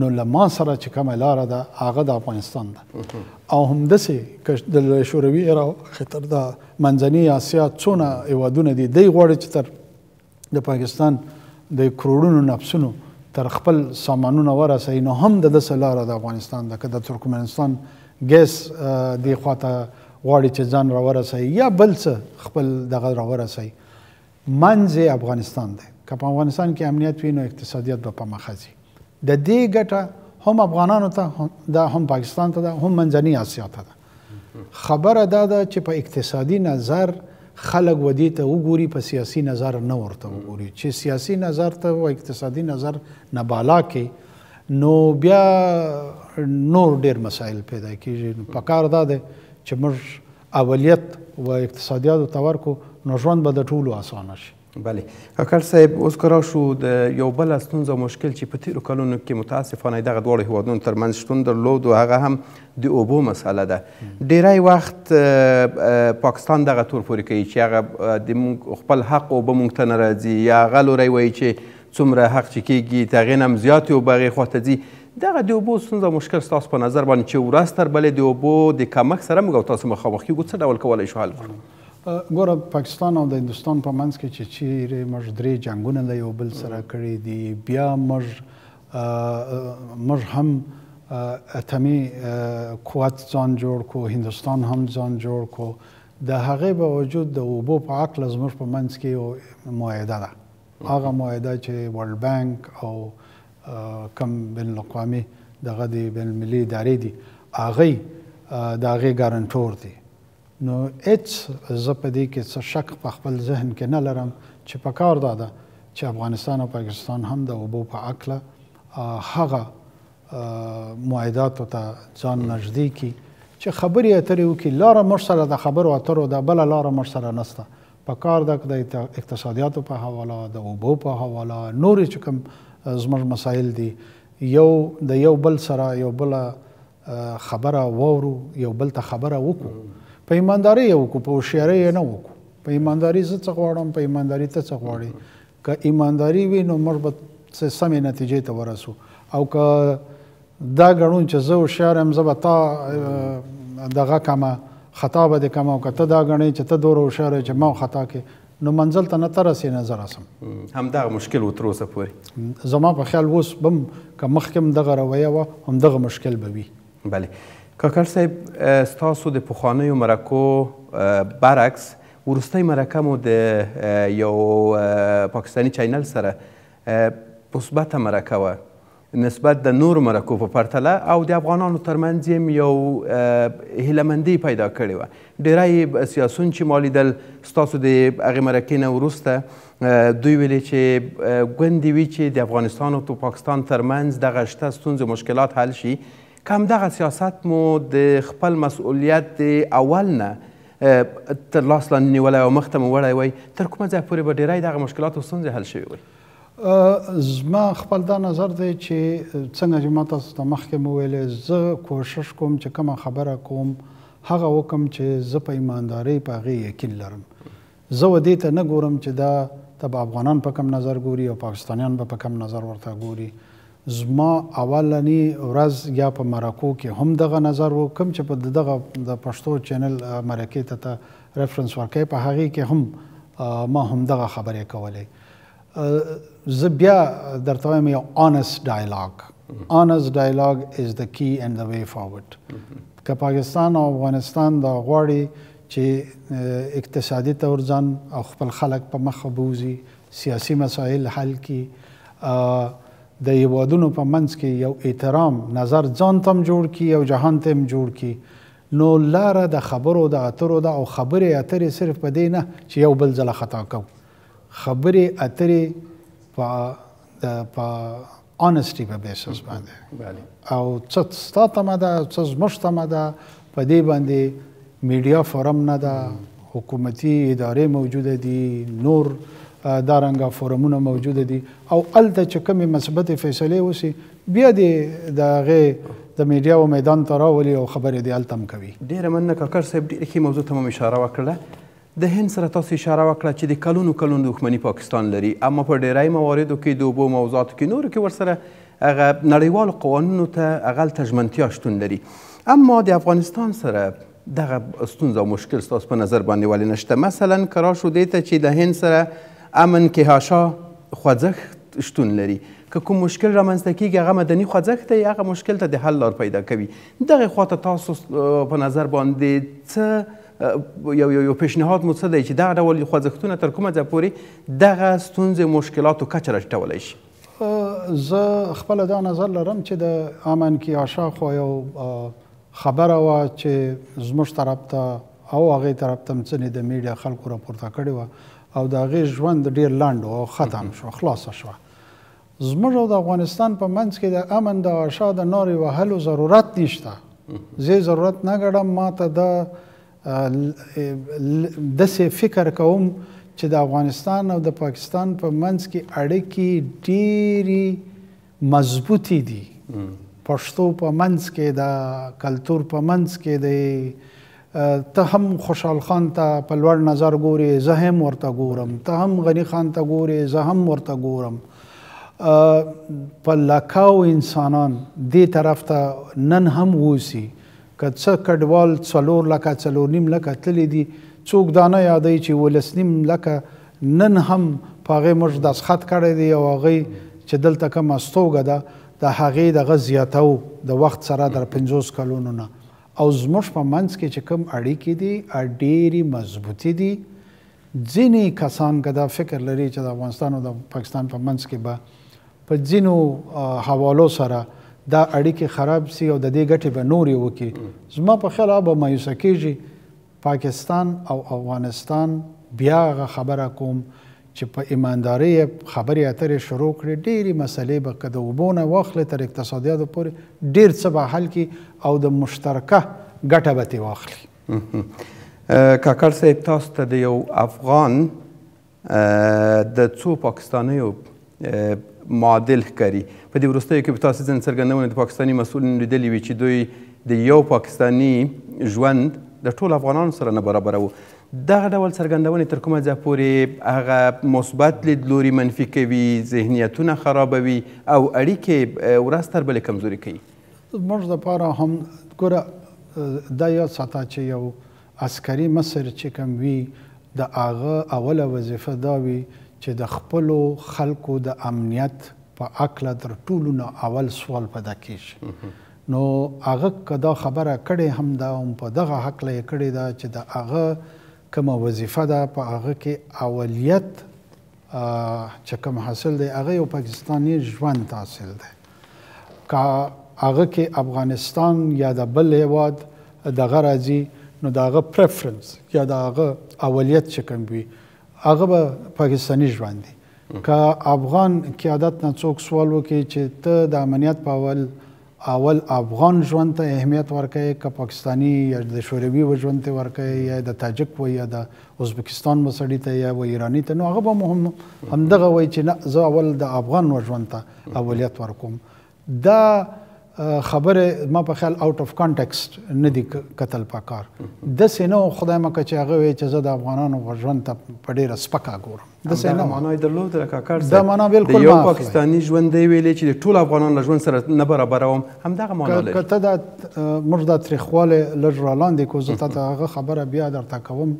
نو له ما سره چې کومه لاره ده هغه د افغانستان ده او همداسې که د شوروي عراق تر د منځنۍ اسیا څونه هېوادونه دي دی غواړي چې تر د پاکستان د کروڑونو نفسونو تر خپل سامانونه ورسوي نو هم د دسه لاره د افغانستان د که د ترکمنستان ګیس دی خواته غواړي چې ځان راورسوي یا بل څه خپل دغه راورسوي منځ افغانستان دی که په افغانستان کې امنیت وي نو اقتصادیت به په مخه ځي د دې ګټه هم افغانانو ته ده هم پاکستان ته ده هم منځنۍ اسیا ته ده خبره دا ده چې په اقتصادي نظر خلک ودی ته وګوري په سیاسي نظر نه ورته وګوري چې سیاسي نظر ته او اقتصادي نظر نه بالا کې نو بیا نور ډیر مسایل پیدا کیږي په کار دا ده چې موږ اولیت و اقتصادیاتو تور کو نو ژوند به د ټولو اسانه شي
بله کاکړ صاحب اوس که راشو د یو بل ستونزه او مشکل چې په تیرو کلونو کې متاسفانه دغه دواړو هیوادونو ترمنځ شتون درلود او هغه هم د اوبو مسئله ده ډیری وخت پاکستان دغه تور پورې کوي چې هغه د مونږ خپل حق اوبه مونږ ته نه راځي یا هغه لوری وایي چې څومره حق چې کېږي د هغې نه هم زیاتې اوبه هغې خوا ته ځي دغه د اوبو ستونزه مشکل ستاسو په نظر باندې چې ورځ تر بلې د اوبو د کمښت سره موږ او تاسو مخامخ کیږو څه ډول کولی شو حل کړو
ګوره پاکستان او د هندوستان په منځ کې چې چیرې موږ درې جنگونه له یو بل سره کړي دي بیا موږ موږ هم اتمی قوت ځان جوړ کو هندوستان هم ځان جوړ کو د هغه باوجود د اوبو په عقل زموږ په منځ کې یو معاهده ده هغه معاهده چې ورلد بانک او کم بین الاقوامی دغه د بین المللي ادارې دي هغه د هغې ګارنټور دي نو هیڅ زه په دې کې څه شک په خپل ذهن کې نه لرم چې په کار دا ده چې افغانستان او پاکستان هم د اوبو په اکله هغه معاهداتو ته ځان نږدې کی چې خبرې اترې وکړي لاره موږ سره د خبرو اترو د بله لاره موږ سره نسته په کار ده د اقتصادیاتو په حواله د اوبو په حواله نورې چې کوم زموږ مسایل دي یو د یو بل سره یو بل خبره وورو یو بل ته خبره وکړو په ایمانداري یې وکړو په هوښیارۍ یې نه وکړو په ایمانداري زه څه غواړم په ایمانداري ته څه غواړي که ایمانداري وي نو موږ به سمې نتیجې ته ورسو او که دا ګڼون چې زه هوښیار یم زه به تا دغه کمه خطا به دې کمه او که ته دا ګڼې چې ته دوره هوښیار چې ما خطا کې نو منزل ته نه ترسې نه زرسم هم
دا مشکل و تر اوسه پورې
زما په خیال اوس بم که مخکم دغه رویه و هم دغه مشکل به وي
بله کاکړ صاحب ستاسو د پخوانیو مرکو برعکس ورستی مرکه مو د یو پاکستانی چینل سره مثبته مرکه وه نسبت د نورو مرکو په پرتله او د افغانانو ترمنځ يې يو هيله مندي پيدا کړې وه. ډېری سياسون چې ما ليدل ستاسو د هغې مرکې نه وروسته دوی ویلې چې ګوندې وي چې د افغانستان او پاکستان ترمنځ دغه شته ستونزې مشکلات حل شي که همدغه سیاست مو د خپل مسؤلیت د اول نه تر لاس لاندې نیولی او مخته مو وړی وای تر کومه ځایه پورې به ډېری دغه مشکلات او ستونزې حل شوې وای
زما خپل دا نظر دی چې څنګه چې ما تاسو ته مخکې هم وویلې زه کوشش کوم چې کومه خبره کوم هغه وکم چې زه په ایماندارۍ په هغې یقین لرم زه ودې ته نه ګورم چې دا ته به افغانان په کم نظر ګوري او پاکستانیان به په کم نظر ورته ګوري زما اولنی ورځ یا په مرکو کې هم دغه نظر و کوم چې په دغه د پښتو چینل مرکې ته ته ریفرنس ورکې په هغه کې هم ما هم دغه خبرې کولې زه بیا درته وایم یو آنست ډایلاګ آنست ډایلاګ از د کی اند د وی فارورډ که پاکستان او افغانستان دا غواړي چې اقتصادي تور ځان او خپل خلک په مخ بوزي سیاسي مسایل حل کی د یوادونو په منځ کې یو احترام نظر ځان تم جوړ کی او جهان تم جوړ کی نو لاره د خبرو د اترو ده او خبرې اترې صرف په دې نه چې یو بل ځله خطا کوو خبرې اترې په د په اونسټي په بیسس باندې او څه ستا تمه ده څه زموږ تمه ده په دې باندې میډیا فورم نه ده حکومتي ادارې موجوده دي نور دا رنګه فورمونه موجوده دي او الته چې کومې مثبتې فیصلې وسی بیا دې د هغې د میډیا او میدان ته راولي او خبرې دې هلته هم کوي
ډېره مننه کاکړ صاحب ډېره ښې موضوع ته مو اشاره وکړله د هند سره تاسو اشاره وکړه چې د کلونو کلونو دښمني پاکستان لري اما په ډیری مواردو کې د اوبو موضوعاتو کې نورو کې ورسره هغه نړیوالو قوانینو ته هغلته ژمنتیا شتون لري اما د افغانستان سره دغه ستونزه او مشکل ستاسو په نظر باندې ولې نشته مثلا که راشو دې ته چې د هند سره امن کې هاشا خوځښت شتون لري که کوم مشکل رامنځته کیږي هغه مدني خوځښت دی هغه مشکل ته د حل لار پیدا کوي دغه خواته تاسو په نظر باندې څه یو یو پیشنهاد مو څه دی چې دغه ډول خوځښتونه تر کومه ځایه پورې دغه ستونزې مشکلاتو کچه راټیټولی شي
زه خپل دا نظر لرم چې د امن کې آشا خو یو خبره وا چې زموږ طرف ته او هغه طرف ته څنې د میډیا خلکو راپورته کړې و او د هغه ژوند ډیر لاند او ختم شو خلاص شو زموږ او د افغانستان په منځ کې د امن د آشا د نارې وهلو ضرورت نشته. زه ضرورت نه ګڼم، ما ته دا داسې فکر کوم چې د افغانستان او د پاکستان په منځ کې اړیکې ډېرې مضبوطې دي. پښتو په منځ کې ده، کلتور په منځ کې دی، ته هم خوشحال خان ته په لوړ نظر ګورې زه هم ورته ګورم ته هم غني خان ته ګورې زه هم ورته ګورم په لکاو انسانان دې طرف ته نن هم ووسی که څه کډوال څلور لکه څلور نیم لکه تللی دي څوک دا نه یادوي چې ولس نیم لکه نن هم په هغې موږ دستخط کړی دی او هغوی چې دلته کومه استوګه ده د هغې دغه زیاتو د وخت سره در پنځوس کلونو نه او زموږ په منځ کې چې کوم اړیکې دي هغه ډېرې مضبوطې دي، ځینې کسان که دا فکر لري چې د افغانستان او د پاکستان په منځ کې به په ځینو حوالو سره دا اړیکې خراب شي او د دې ګټې به نورې وکړي زما په خیال هغه به مایوسه کېږي. پاکستان او افغانستان بیا هغه خبره کوم چې په ایمانداري خبرې اترې شروع کړي ډېری مسلې به که د اوبو نه واخلې تر اقتصادیاتو پورې ډېر څه به حل کی او د مشترکه ګټه به ترې واخلي
کاکړ صاحب تاسو ته د یو افغان د څو پاکستانیو معادل ښکاري. په دې وروستیو کې په تاسې ځینې څرګندونې د پاکستاني مسؤلینو لیدلي وي چې دوی د یو پاکستاني ژوند د ټولو افغانانو سره نه برابروو. دغه ډول څرګندونې تر کومه ځایه پورې هغه مثبت لیدلوري منفي کوي، ذهنیتونه خرابوي او اړیکې ورځ تر بلې کمزورې کوي؟
زموږ لپاره هم ګوره دا یاد ساته چې یو عسکري مشر چې کوم وي د هغه اوله وظیفه دا وي چې د خپلو خلکو د امنیت په هکله تر ټولو نه اول سوال په ده کېږي نو هغه که دا خبره کړې هم ده هم په دغه هکله یې کړې ده چې د هغه کومه وظیفه ده په هغه کې اولیت چه کوم حاصل دی هغه یو پاکستانی ژوند حاصل دی که هغه کې افغانستان یا د بل هیواد دغه راځي نو داغه پریفرنس یا داغه اولیت چې کوم وي هغه به پاکستانی ژوند دی که افغان قیادت نه څوک سوال وکړي چې ته د امنیت په اول اول افغان ژوند ته اهمیت ورکوي که پاکستاني یا د شوروي و ژوند ته ورکوي یا د تاجک و یا د ازبکستان و سړي ته یا و ایراني ته نو هغه به مو هم همدغه وایي چې نه زه اول د افغان و ژوند ته اولیت ورکوم دا خبره ما په خیال اوټ اف کانټیکسټ نه دی قتل پکار د سينو خدای مکه چې هغه وي چې زه د افغانانو غژوند ته په ډیره سپکا ګورم
دغه معنا یې درلود له کاکړ صاحب
دا معنا بالکل
یو پاکستاني ژوند دی ویلې چې د ټول افغانانو له ژوند سره نه برابروم همدغه معنا لري
کته دا موږ د تریخواله لږ را لاندې کو زه ته هغه خبره بیا درته کوم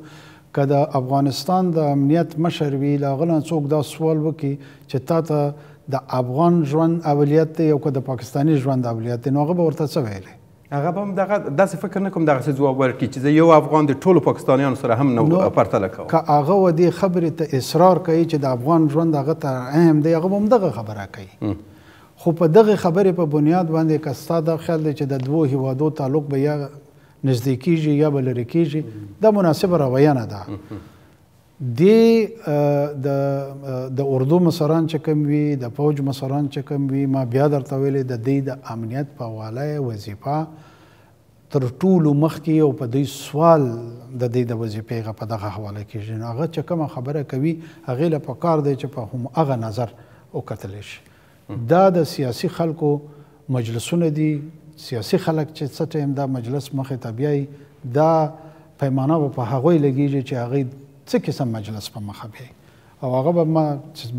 که د افغانستان د امنیت مشر وی لا غلن څوک دا سوال وکي چې تا ته د افغان ژوند اولیت دی او که د پاکستاني ژوند اولیت دی نو هغه به ورته څه ویلې
هغه به هم دغه داسې فکر نه کوم دغه څه ځواب ورکړي چې زه یو افغان د ټولو پاکستانیانو سره هم نه پرتله کوم
که هغه و دې خبرې ته اصرار کوي چې د افغان ژوند هغه ته اهم دی هغه به هم دغه خبره کوي خو په دغه خبرې په بنیاد باندې که ستا دا خیال دی چې د دوو هیوادو تعلق به یا نږدې کیږي یا به لرې کیږي دا مناسبه رویه نه ده دې د د اردو مشران چې کوم وي د فوج مشران چې کوم وي ما بیا درته ویلې د دوی د امنیت په حواله وظیفه تر ټولو مخکې او په دوی سوال د دې د وظیفې غ په دغه حواله کېږي نو هغه چې کومه خبره کوي هغې له پکار دی چې په هم هغه نظر وکتل شي دا د سیاسي خلکو مجلسونه دي، سیاسي خلک چې څه ټایم دا مجلس مخې ته بیایي، دا پیمانه به په هغوی لګیږي چې هغوی څه قسم مجلس په مخه بیایي او هغه به ما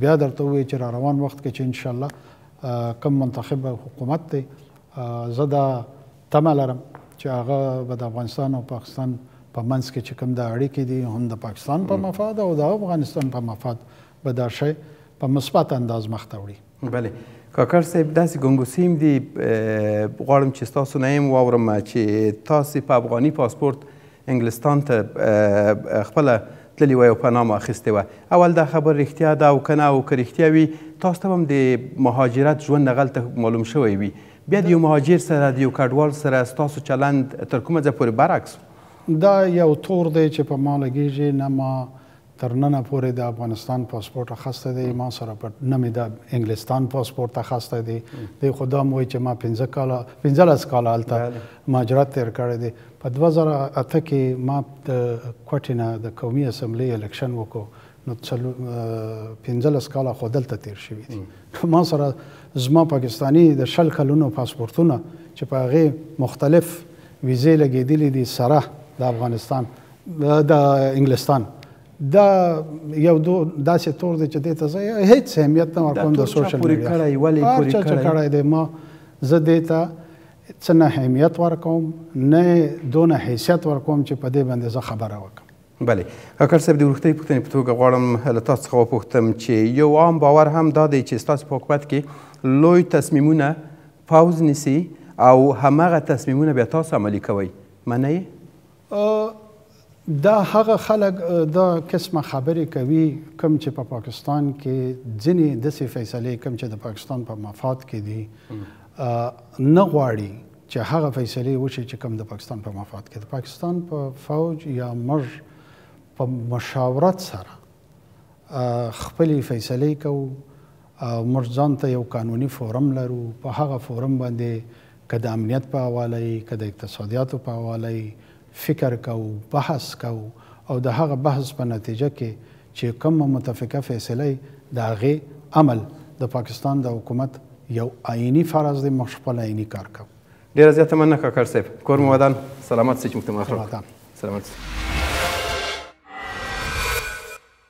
بیا درته ووایي چې را روان وخت کې چې ان شاء الله کوم منتخب حکومت دی زه دا تمه لرم چې هغه به د افغانستان او پاکستان په منځ کې چې کوم دا اړیکې دي هم د پاکستان په مفاد او د افغانستان په مفاد به دا شی په مثبت انداز مخته وړي.
بله کاکړ صاحب داسې ګنګوسې هم دي غواړم چې ستاسو نه هم واورم چې تاسې په افغاني پاسپورت انګلستان ته خپله تللي وای او پناه مو اخیستې وه اول دا خبر رښتیا ده او که نه او که رښتیا وي تاسو ته هم د مهاجرت ژوند هغلته معلوم شوی وي بیا د یو مهاجر سره د یو کډوال سره ستاسو چلند تر کومه ځای پورې برعکس
دا یو تور دی چې په ما لګیږي نه ما تر ننه پورې د افغانستان پاسپورټ اخستی دی ما سره په نه مې د انګلستان پاسپورټ اخستی دی دی خو دا هم وایي چې ما پنځه کاله پنځلس کاله هلته مهاجرت تېر کړی دی په دوه زره اته کې ما د کوټې نه د قومي اسمبلۍ الکشن وکړو نو څلو پنځلس کاله خو دلته تېر شوي دي ما سره زما پاکستاني د شل کلونو پاسپورتونه چې په هغې مختلف ویزې لګېدلي دي سره د افغانستان د انګلستان دا یو دو داسې تور دی چې دې ته زه هیڅ اهمیت نه ورکوم د سوشل میډیا
کړی ولی پوری
کړی کړی دی ما زه دې ته څه نه اهمیت ورکوم نه دونه حیثیت ورکوم چې په دې باندې زه خبره وکم
بله کاکړ صاحب د وروستۍ پوښتنې په توګه غواړم له تاسو څخه وپوښتم چې یو عام باور هم دا دی چې ستاسو په حکومت کې لوی تصمیمونه پوځ نیسي او همغه تصمیمونه بیا تاسو عملي کوئ منئ
دا هغه خلک دا قسمه خبرې کوي کوم چې په پاکستان کې ځینې داسې فیصلې کوم چې د پاکستان په مفاد کې دي نه غواړي چې هغه فیصلې وشي چې کوم د پاکستان په مفاد کې د پاکستان په فوج یا مر په مشاورت سره خپلې فیصلې کوو او موږ ځان ته یو قانوني فورم لرو، په هغه فورم باندې که د امنیت په حواله یې که د اقتصادیاتو په حواله یې فکر کوو، بحث کوو او د هغه بحث په نتیجه کې چې کومه متفقه فیصله وي د هغې عمل د پاکستان د حکومت یو آئیني فرض دی، موږ خپل آئیني کار کوو.
ډېره زیاته مننه کاکړ صاحب. کور مو ودان. سلامت سئ چې موږ ته مو راکړه.
سلامت سئ.